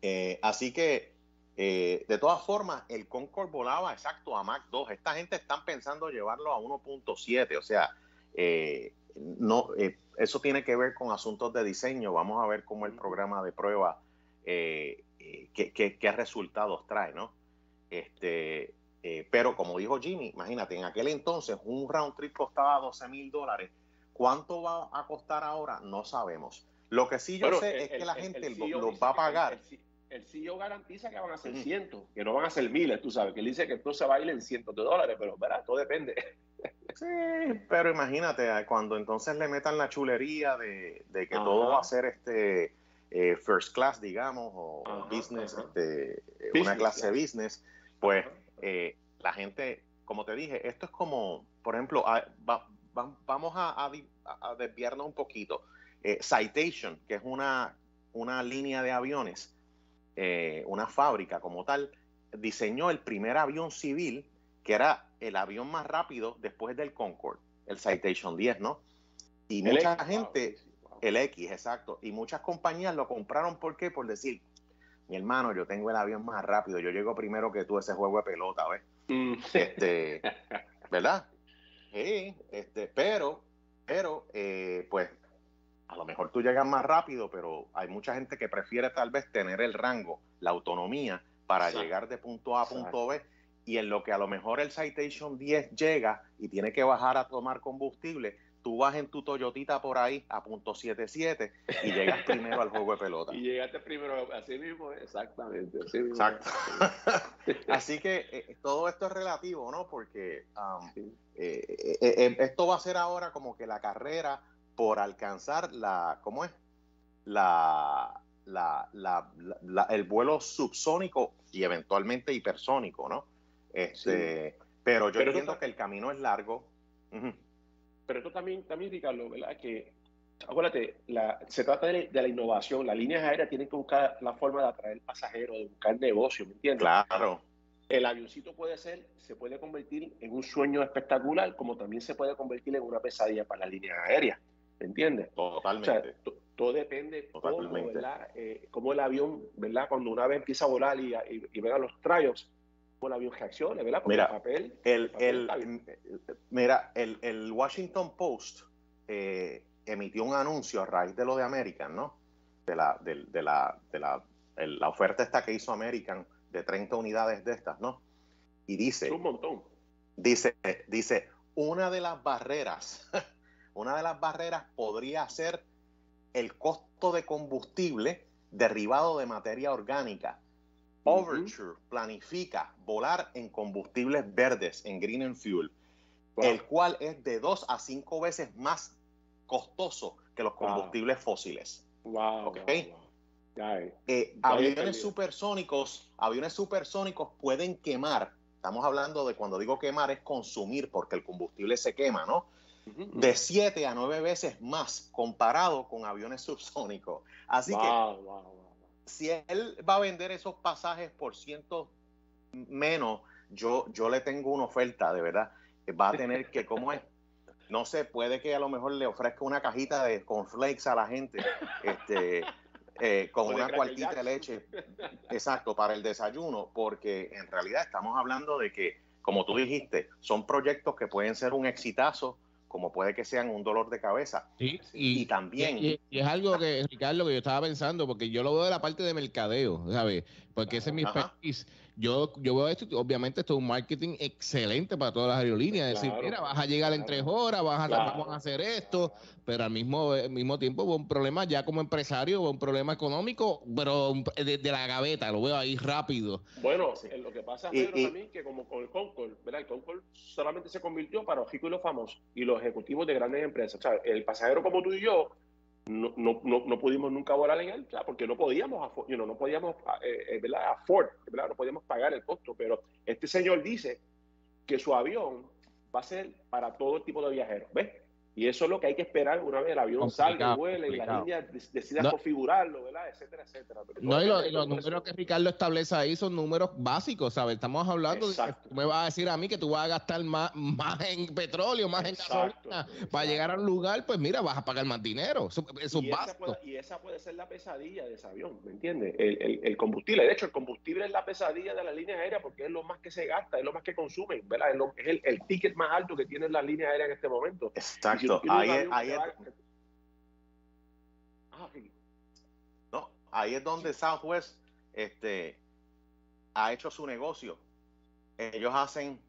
Eh, así que, eh, de todas formas, el Concorde volaba exacto a Mach 2. Esta gente están pensando llevarlo a 1.7, o sea, eh, no, eso tiene que ver con asuntos de diseño. Vamos a ver cómo el programa de prueba, qué, qué resultados trae, ¿no? Este, eh, pero como dijo Jimmy, imagínate, en aquel entonces un round trip costaba 12 mil dólares. ¿Cuánto va a costar ahora? No sabemos. Lo que sí yo sé es que la gente lo, va a pagar. El, CEO garantiza que van a ser cientos, que no van a ser miles, tú sabes, que él dice que esto se va a ir en cientos de dólares, pero verá, todo depende. Sí, pero imagínate, cuando entonces le metan la chulería de, que todo va a ser este eh, first class, digamos, o business, Este, una clase business, pues eh, la gente, como te dije, esto es como, por ejemplo, a- va- va- vamos a, a desviarnos un poquito. Eh, Citation, que es una, una línea de aviones, eh, una fábrica como tal, diseñó el primer avión civil, que era el avión más rápido después del Concorde, el Citation 10, ¿no? Y mucha gente, el X, exacto, y muchas compañías lo compraron, ¿por qué? Por decir, mi hermano, yo tengo el avión más rápido, yo llego primero que tú a ese juego de pelota, ¿ves? Mm. Este, ¿verdad? Sí, este, pero, pero, eh, pues, a lo mejor tú llegas más rápido, pero hay mucha gente que prefiere tal vez tener el rango, la autonomía para Exacto. llegar de punto A a punto B. Y en lo que a lo mejor el Citation 10 llega y tiene que bajar a tomar combustible, tú vas en tu Toyotita por ahí a punto 77 y llegas primero al juego de pelota. Y llegaste primero, así mismo, exactamente. Así mismo. Exacto. Así que eh, todo esto es relativo, ¿no? Porque um, eh, eh, eh, esto va a ser ahora como que la carrera por alcanzar la, ¿cómo es? La, la, la- el vuelo subsónico y eventualmente hipersónico, ¿no? Este, Pero yo Pero entiendo que el camino es largo. Pero esto también, también Ricardo, ¿verdad? Que, acuérdate, la, se trata de, de la innovación. Las líneas aéreas tienen que buscar la forma de atraer pasajeros, de buscar negocio, ¿me entiendes? Claro. El avioncito puede ser, se puede convertir en un sueño espectacular, como también se puede convertir en una pesadilla para las líneas aéreas, ¿me entiendes? Totalmente. O sea, to- todo depende cómo, Totalmente. ¿verdad? Eh, cómo el avión, ¿verdad? Cuando una vez empieza a volar y, y, y vengan los trials, cómo el avión reaccione, ¿verdad? Porque Mira, el papel, El, papel el- está bien. mira, el, el Washington Post eh, emitió un anuncio a raíz de lo de American, ¿no? De la, de, de la, de la, la oferta esta que hizo American de 30 unidades de estas, ¿no? Y dice, un montón. dice, dice, una de las barreras, una de las barreras podría ser el costo de combustible derivado de materia orgánica. Overture planifica volar en combustibles verdes, en Green and Fuel, el cual es de dos a cinco veces más costoso que los combustibles fósiles. Wow, ¿Ok? Ya, eh. Aviones supersónicos, aviones supersónicos pueden quemar. Estamos hablando de cuando digo quemar es consumir porque el combustible se quema, ¿no? De siete a nueve veces más comparado con aviones subsónicos. Así Wow, que wow, wow. Si él va a vender esos pasajes por cientos menos, yo, yo le tengo una oferta, de verdad. Va a tener que, ¿cómo es? No sé, puede que a lo mejor le ofrezca una cajita de cornflakes a la gente, este, eh, con una cuartita de leche, exacto, para el desayuno, porque en realidad estamos hablando de que, como tú dijiste, son proyectos que pueden ser un exitazo, como puede que sean un dolor de cabeza. Sí, y, también... Y, y es algo que, Ricardo, que yo estaba pensando, porque yo lo veo de la parte de mercadeo, ¿sabes? Porque ese es mi expertise. Yo, yo veo esto, obviamente esto es un marketing excelente para todas las aerolíneas. Es decir, mira, vas a llegar en tres horas, vas a, Claro. vamos a hacer esto, pero al mismo, al mismo tiempo un problema ya como empresario, un problema económico, pero un- de, de la gaveta, lo veo ahí rápido. Bueno, eh, lo que pasa, y- también que como con el Concord, ¿verdad? El Concord solamente se convirtió para los ricos y los famosos y los ejecutivos de grandes empresas. O sea, el pasajero como tú y yo no, no, no, no pudimos nunca volar en él, sea, porque no podíamos, you know, no podíamos, eh, eh, ¿verdad? Afford, ¿verdad? No podíamos pagar el costo, pero este señor dice que su avión va a ser para todo tipo de viajeros, ¿ves? Y eso es lo que hay que esperar una vez el avión salga, Complicado, vuele y la complicado. línea dec- decida No. configurarlo, ¿verdad? Etcétera, etcétera. Pero No, y, lo- y los números que Ricardo establece ahí son números básicos, ¿sabes? Estamos hablando de que tú me vas a decir a mí que tú vas a gastar más, más en petróleo, más Exacto, en gasolina. Para llegar al lugar, pues mira, vas a pagar más dinero. Eso, eso es y, esa básico. puede, y esa puede ser la pesadilla de ese avión, ¿me entiendes? El, el- el combustible, de hecho, el combustible es la pesadilla de la línea aérea porque es lo más que se gasta, es lo más que consumen, ¿verdad? Es, lo- es el, el ticket más alto que tienen las líneas aéreas en este momento. Exacto, Ahí es- ahí es- Ah, sí. No, ahí es donde Southwest este, ha hecho su negocio. Ellos hacen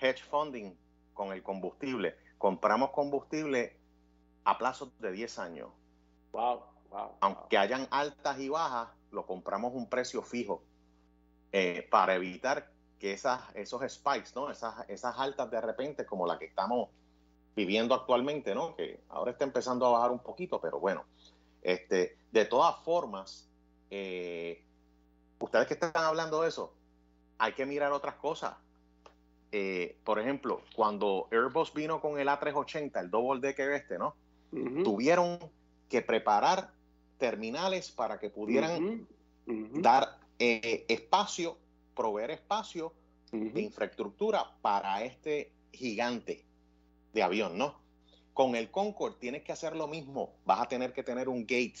hedge funding con el combustible. Compramos combustible a plazos de 10 años. Wow, wow. Aunque hayan altas y bajas, lo compramos un precio fijo eh, para evitar que esas, esos spikes, ¿no? esas, esas altas de repente, como la que estamos viviendo actualmente, ¿no? que ahora está empezando a bajar un poquito, pero bueno, este, de todas formas, eh, ustedes que están hablando de eso, hay que mirar otras cosas. eh, por ejemplo, cuando Airbus vino con el A380, el double decker este, ¿no? Tuvieron que preparar terminales para que pudieran dar eh, espacio, proveer espacio de infraestructura para este gigante de avión, ¿no? Con el Concorde tienes que hacer lo mismo. Vas a tener que tener un gate,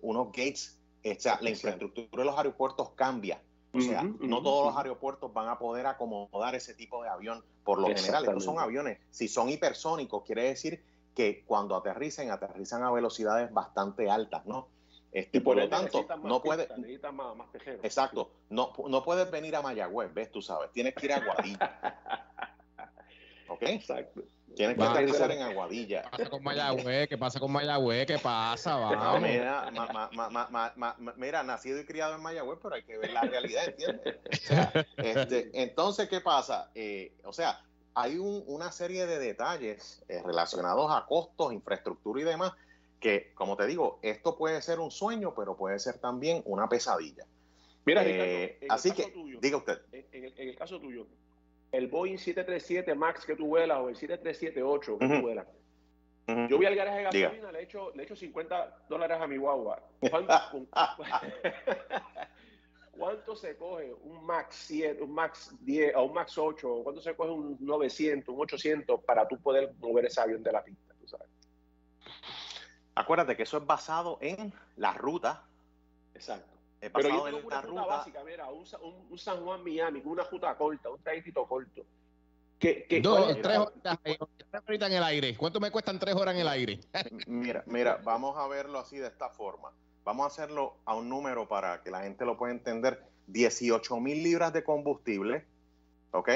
unos gates. O sea, la infraestructura de los aeropuertos cambia. O sea, no todos los aeropuertos van a poder acomodar ese tipo de avión. Por lo general, estos son aviones. Si son hipersónicos, quiere decir que cuando aterricen, aterrizan a velocidades bastante altas, ¿no? Este, y por, lo tanto, no puedes. Exacto. No, no puedes venir a Mayagüez, ¿ves? Tú sabes. Tienes que ir a Guadilla. ¿Ok? Exacto. Tienes que aterrizar en Aguadilla. ¿Qué pasa con Mayagüez? ¿Qué pasa con Mayagüez? ¿Qué pasa? Vamos. mira, mira, nacido y criado en Mayagüez, pero hay que ver la realidad, ¿entiendes? este, entonces, ¿qué pasa? Eh, o sea, hay un, una serie de detalles eh, relacionados a costos, infraestructura y demás, que, como te digo, esto puede ser un sueño, pero puede ser también una pesadilla. Mira, eh, así que, diga usted. En el, en el caso tuyo, el Boeing 737 MAX que tú vuelas o el 737-8 que tú vuelas. Yo voy al garaje de gasolina, le echo, le echo 50 dólares a mi guagua. ¿Cuánto, se coge un Max 7, un Max 10 o un Max 8? ¿Cuánto se coge un 900, un 800 para tú poder mover ese avión de la pista? Acuérdate que eso es basado en la ruta. Exacto. Pero yo tengo una ruta, básica, mira, un, un, San Juan Miami, una ruta corta, un trayecto corto. Que, que Dos, tres horas, en el aire. ¿Cuánto me cuestan tres horas en el aire? mira, mira, vamos a verlo así de esta forma. Vamos a hacerlo a un número para que la gente lo pueda entender. 18 mil libras de combustible, ¿ok?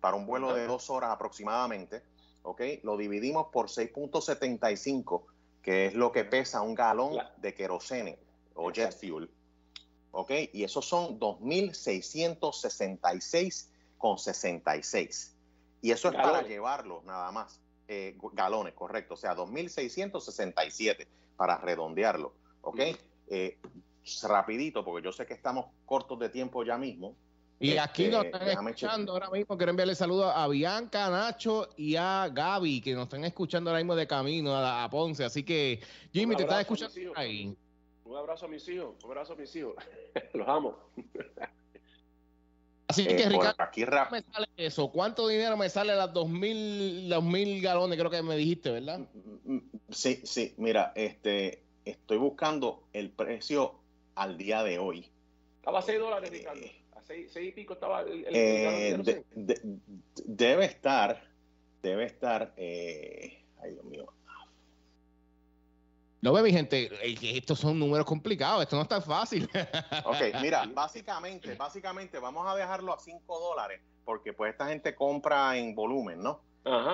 Para un vuelo de dos horas aproximadamente, ¿ok? Lo dividimos por 6.75, que es lo que pesa un galón de querosene o jet fuel. ¿Ok? Y esos son 2.666 con 66. Y eso es para llevarlos nada más. Eh, galones, correcto. O sea, 2.667 para redondearlo, ¿ok? Eh, rapidito, porque yo sé que estamos cortos de tiempo ya mismo. Y aquí nos este, están escuchando ahora mismo. Quiero enviarle saludos a Bianca, Nacho y a Gaby, que nos están escuchando ahora mismo de camino a, Ponce. Así que, Jimmy, te estás escuchando ahí. Un abrazo a mis hijos, un abrazo a mis hijos. Los amo. Así que, eh, Ricardo, aquí me sale eso? ¿Cuánto dinero me sale las dos mil, los mil galones? Creo que me dijiste, ¿verdad? Sí, sí. Mira, este, estoy buscando el precio al día de hoy. Estaba a 6 dólares, Ricardo. A 6, y pico estaba el, eh, debe estar, debe estar, eh, ay Dios mío, no ve, mi gente, estos son números complicados, esto no es tan fácil. ok, mira, básicamente, básicamente vamos a dejarlo a 5 dólares, porque pues esta gente compra en volumen, ¿no?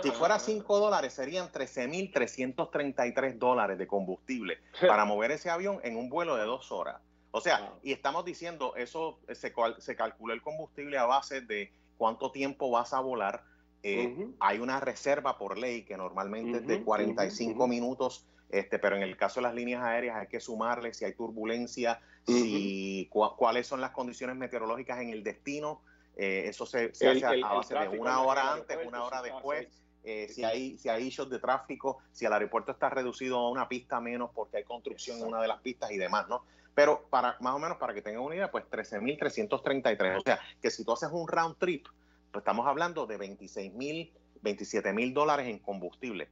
si fuera 5 dólares, serían 13.333 dólares de combustible para mover ese avión en un vuelo de dos horas. O sea, y estamos diciendo, eso se, se calcula el combustible a base de cuánto tiempo vas a volar. Eh, hay una reserva por ley que normalmente es de 45 minutos este, pero en el caso de las líneas aéreas hay que sumarle si hay turbulencia, si cuáles son las condiciones meteorológicas en el destino. Eh, eso se, hace a base de una hora antes, una hora después. Eh, si hay si hay issues de tráfico, si el aeropuerto está reducido a una pista menos porque hay construcción en una de las pistas y demás, ¿no? Pero para más o menos para que tengan una idea, pues 13.333. O sea, que si tú haces un round trip, pues estamos hablando de 26.000, 27.000 dólares en combustible.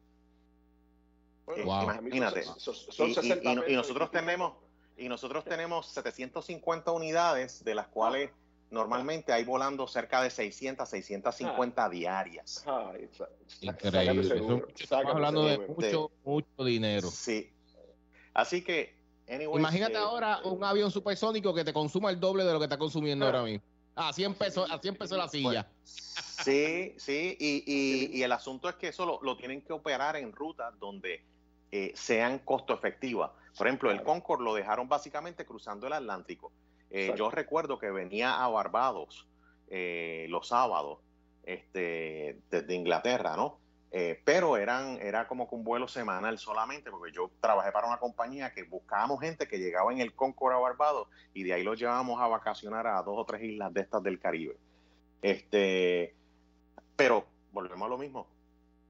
Imagínate. y, nosotros tenemos y nosotros tenemos 750 unidades de las cuales normalmente hay volando cerca de 600, 650 diarias. Increíble. Estamos hablando de mucho, mucho dinero. Sí. Así que, imagínate eh, ahora un avión supersónico que te consuma el doble de lo que está consumiendo ahora mismo. A 100 pesos, a 100 pesos la silla. sí, sí, y, el asunto es que eso lo, lo tienen que operar en rutas donde eh, sean costo efectivas. Por ejemplo, el Concorde lo dejaron básicamente cruzando el Atlántico. Eh, yo recuerdo que venía a Barbados eh, los sábados este, desde Inglaterra, ¿no? pero eran, era como que un vuelo semanal solamente, porque yo trabajé para una compañía que buscábamos gente que llegaba en el Concorde a Barbados y de ahí los llevábamos a vacacionar a dos o tres islas de estas del Caribe. Este, pero volvemos a lo mismo.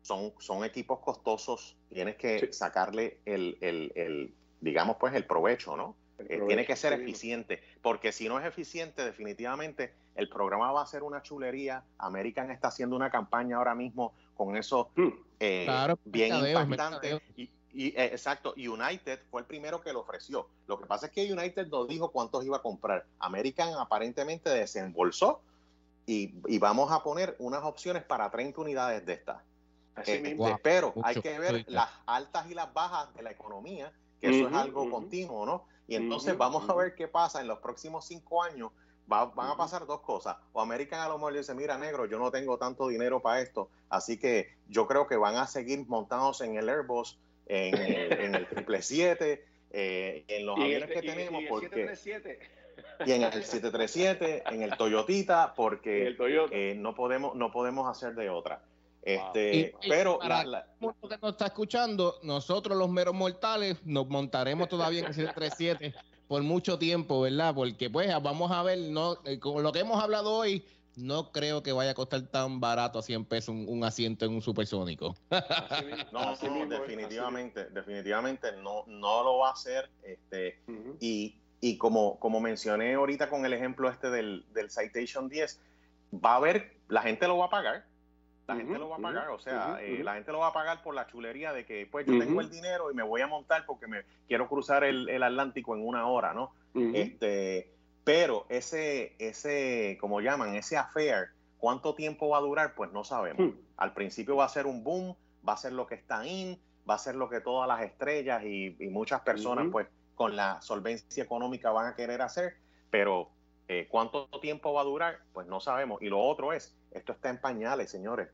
Son, son equipos costosos, tienes que sacarle el, el, el, digamos, pues el provecho, ¿no? Eh, tiene que ser eficiente, porque si no es eficiente, definitivamente el programa va a ser una chulería. American está haciendo una campaña ahora mismo con eso Hmm. eh, Claro, bien mercadeo, impactante. mercadeo. Y, y, eh, exacto, United fue el primero que lo ofreció. Lo que pasa es que United no dijo cuántos iba a comprar. American aparentemente desembolsó y, y vamos a poner unas opciones para 30 unidades de estas. Así Eh, mismo. pero Mucho, hay que ver mucho. las altas y las bajas de la economía, que eso es algo continuo, ¿no? Y entonces vamos a ver qué pasa en los próximos cinco años. Va- van a pasar dos cosas. O American a lo mejor dice, mira, negro, yo no tengo tanto dinero para esto. Así que yo creo que van a seguir montados en el Airbus, en el, en el 777, eh, en los Y aviones que y- y tenemos, el porque, 737. y en el 737, en el Toyotita, porque el Toyota. eh, no podemos no podemos hacer de otra. Y- Este, y pero para la- la- todo el mundo que nos está escuchando, nosotros los meros mortales nos montaremos todavía en el 737 por mucho tiempo, ¿verdad? Porque pues vamos a ver, no, eh, con lo que hemos hablado hoy, no creo que vaya a costar tan barato a 100 pesos un, un asiento en un supersónico. Así mismo, No, así no, mismo es, definitivamente, definitivamente no, no lo va a hacer. Este, y, y como, como mencioné ahorita con el ejemplo este del, del Citation 10, va a haber, la gente lo va a pagar. La gente lo va a pagar, o sea, eh, la gente lo va a pagar por la chulería de que, pues, yo tengo el dinero y me voy a montar porque me quiero cruzar el, el Atlántico en una hora, ¿no? Este, pero ese, ese, como llaman, ese affair, ¿cuánto tiempo va a durar? Pues no sabemos. Hmm. Al principio va a ser un boom, va a ser lo que está in, va a ser lo que todas las estrellas y, y muchas personas, pues, con la solvencia económica van a querer hacer, pero eh, ¿cuánto tiempo va a durar? Pues no sabemos. Y lo otro es, esto está en pañales, señores.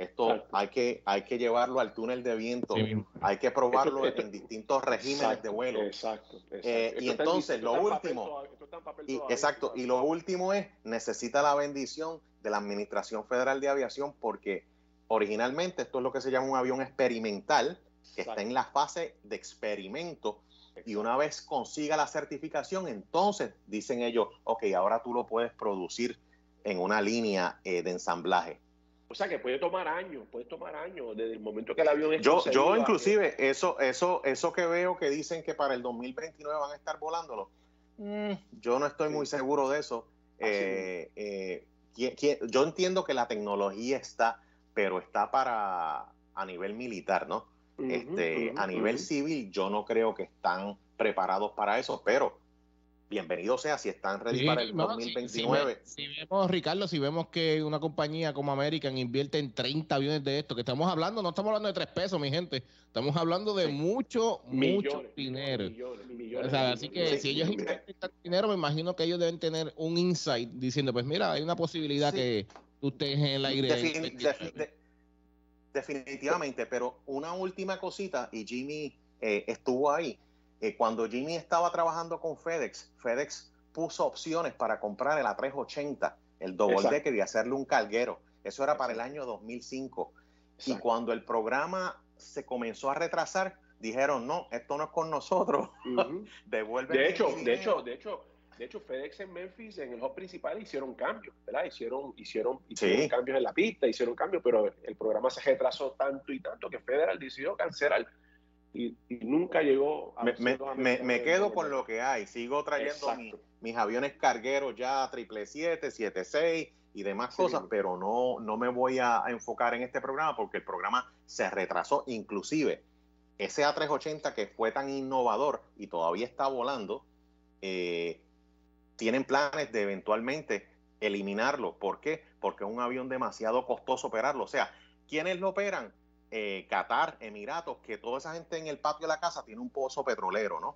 Esto Exacto. hay que, hay que llevarlo al túnel de viento, Sí hay que probarlo Esto- en distintos regímenes Exacto, de vuelo. Exacto. Eh, y entonces, lo último, papel Y, exacto, y lo último es, necesita la bendición de la Administración Federal de Aviación porque originalmente esto es lo que se llama un avión experimental, que está en la fase de experimento y una vez consiga la certificación, entonces dicen ellos, ok, ahora tú lo puedes producir en una línea eh, de ensamblaje. O sea que puede tomar años, puede tomar años desde el momento que el avión es Yo, yo inclusive, eso, eso, eso que veo que dicen que para el 2029 van a estar volándolo, mm, yo no estoy Sí. muy seguro de eso. Así Eh, eh, yo entiendo que la tecnología está, pero está para a nivel militar, ¿no? Este, a nivel civil, yo no creo que están preparados para eso, pero bienvenido sea si están ready Sí, para el no, si- 2029. Si, ve- si vemos, Ricardo, si vemos que una compañía como American invierte en 30 aviones de esto, que estamos hablando, no estamos hablando de tres pesos, mi gente, estamos hablando de Sí. mucho, mucho dinero. millones, millones, O sea, millones, así que si ellos invierten tanto dinero, me imagino que ellos deben tener un insight diciendo, pues mira, hay una posibilidad Sí. que tú estés en el aire. Defin- en- defi- de- definitivamente, pero una última cosita, y Jimmy eh, estuvo ahí. Eh, cuando Jimmy estaba trabajando con FedEx, FedEx puso opciones para comprar el A380, el double decker y hacerle un carguero. Eso era para el año 2005. Y Exacto. cuando el programa se comenzó a retrasar, dijeron, no, esto no es con nosotros, Ujú. devuelven De hecho, de dinero". hecho, de hecho, de hecho, FedEx en Memphis, en el hub principal, hicieron cambios, ¿verdad? Hicieron, hicieron, hicieron Sí. cambios en la pista, hicieron cambios, pero el programa se retrasó tanto y tanto que Federal decidió cancelar y, y nunca llegó a Me, me- me- quedo con lo que hay. Sigo trayendo mi- mis aviones cargueros ya 777, 76 y demás Sí, cosas, pero no, no me voy a, a enfocar en este programa porque el programa se retrasó. Inclusive, ese A380 que fue tan innovador y todavía está volando, eh, tienen planes de eventualmente eliminarlo. ¿Por qué? Porque es un avión demasiado costoso operarlo. O sea, ¿quiénes lo operan? Eh, Qatar, Emiratos, que toda esa gente en el patio de la casa tiene un pozo petrolero, ¿no?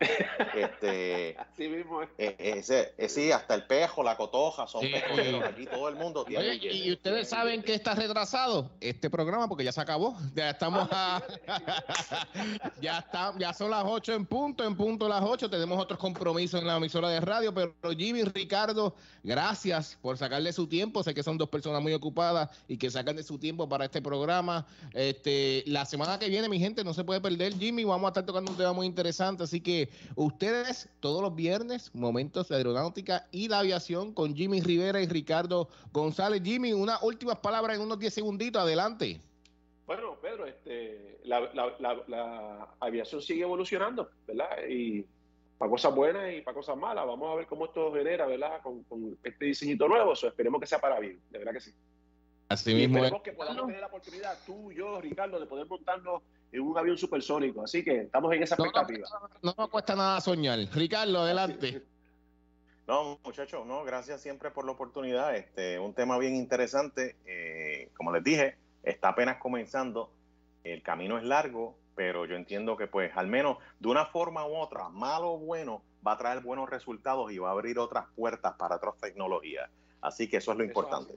este, Así mismo es. eh, ese, eh, sí, hasta el pejo, la cotoja, son Sí. petroleros. Aquí todo el mundo tiene. Oye, y ustedes saben que está retrasado este programa porque ya se acabó. Ya estamos a. ya está, ya son las 8 en punto, en punto las 8. Tenemos otros compromisos en la emisora de radio, pero Jimmy y Ricardo, gracias por sacarle su tiempo. Sé que son dos personas muy ocupadas y que sacan de su tiempo para este programa. Este, Eh, la semana que viene, mi gente, no se puede perder, Jimmy. Vamos a estar tocando un tema muy interesante. Así que ustedes, todos los viernes, momentos de aeronáutica y la aviación con Jimmy Rivera y Ricardo González. Jimmy, unas últimas palabras en unos 10 segunditos. Adelante. Bueno, Pedro, este, la, aviación sigue evolucionando, ¿verdad? Y para cosas buenas y para cosas malas. Vamos a ver cómo esto genera, ¿verdad? Con, este diseñito nuevo. esperemos que sea para bien, de verdad que sí. Así mismo. Esperemos que podamos tener la oportunidad, tú, yo, Ricardo, de poder montarnos en un avión supersónico. Así que estamos en esa expectativa. No, nos cuesta nada soñar. Ricardo, adelante. No, muchachos, no, gracias siempre por la oportunidad. Este, un tema bien interesante. Eh, como les dije, está apenas comenzando. El camino es largo, pero yo entiendo que pues al menos de una forma u otra, malo o bueno, va a traer buenos resultados y va a abrir otras puertas para otras tecnologías. Así que eso es lo importante.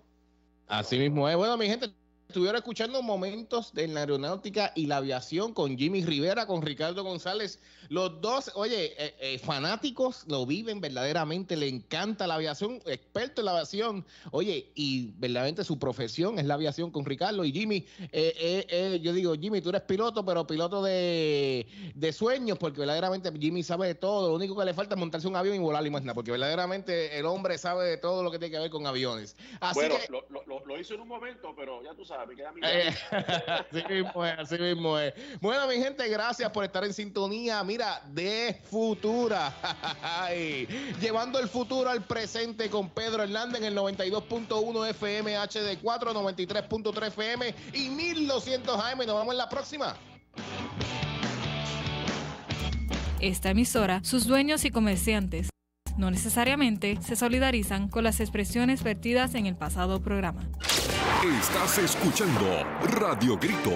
Así mismo es. Bueno, mi gente, Estuvieron escuchando momentos de la aeronáutica y la aviación con Jimmy Rivera, con Ricardo González. Los dos, oye, eh, eh, fanáticos lo viven verdaderamente, le encanta la aviación, experto en la aviación. Oye, y verdaderamente su profesión es la aviación con Ricardo y Jimmy. Eh, yo digo, Jimmy, tú eres piloto, pero piloto de, sueños, porque verdaderamente Jimmy sabe de todo. Lo único que le falta es montarse un avión y volar y más nada, porque verdaderamente el hombre sabe de todo lo que tiene que ver con aviones. Así bueno, lo, lo hizo en un momento, pero ya tú sabes eh, así mismo es, así mismo es. Bueno, mi gente, gracias por estar en sintonía. Mira, de Futura. Llevando el futuro al presente con Pedro Hernández en el 92.1 FM HD4, 93.3 FM y 1200 AM. Nos vemos en la próxima. Esta emisora, sus dueños y comerciantes no necesariamente se solidarizan con las expresiones vertidas en el pasado programa. Estás escuchando Radio Grito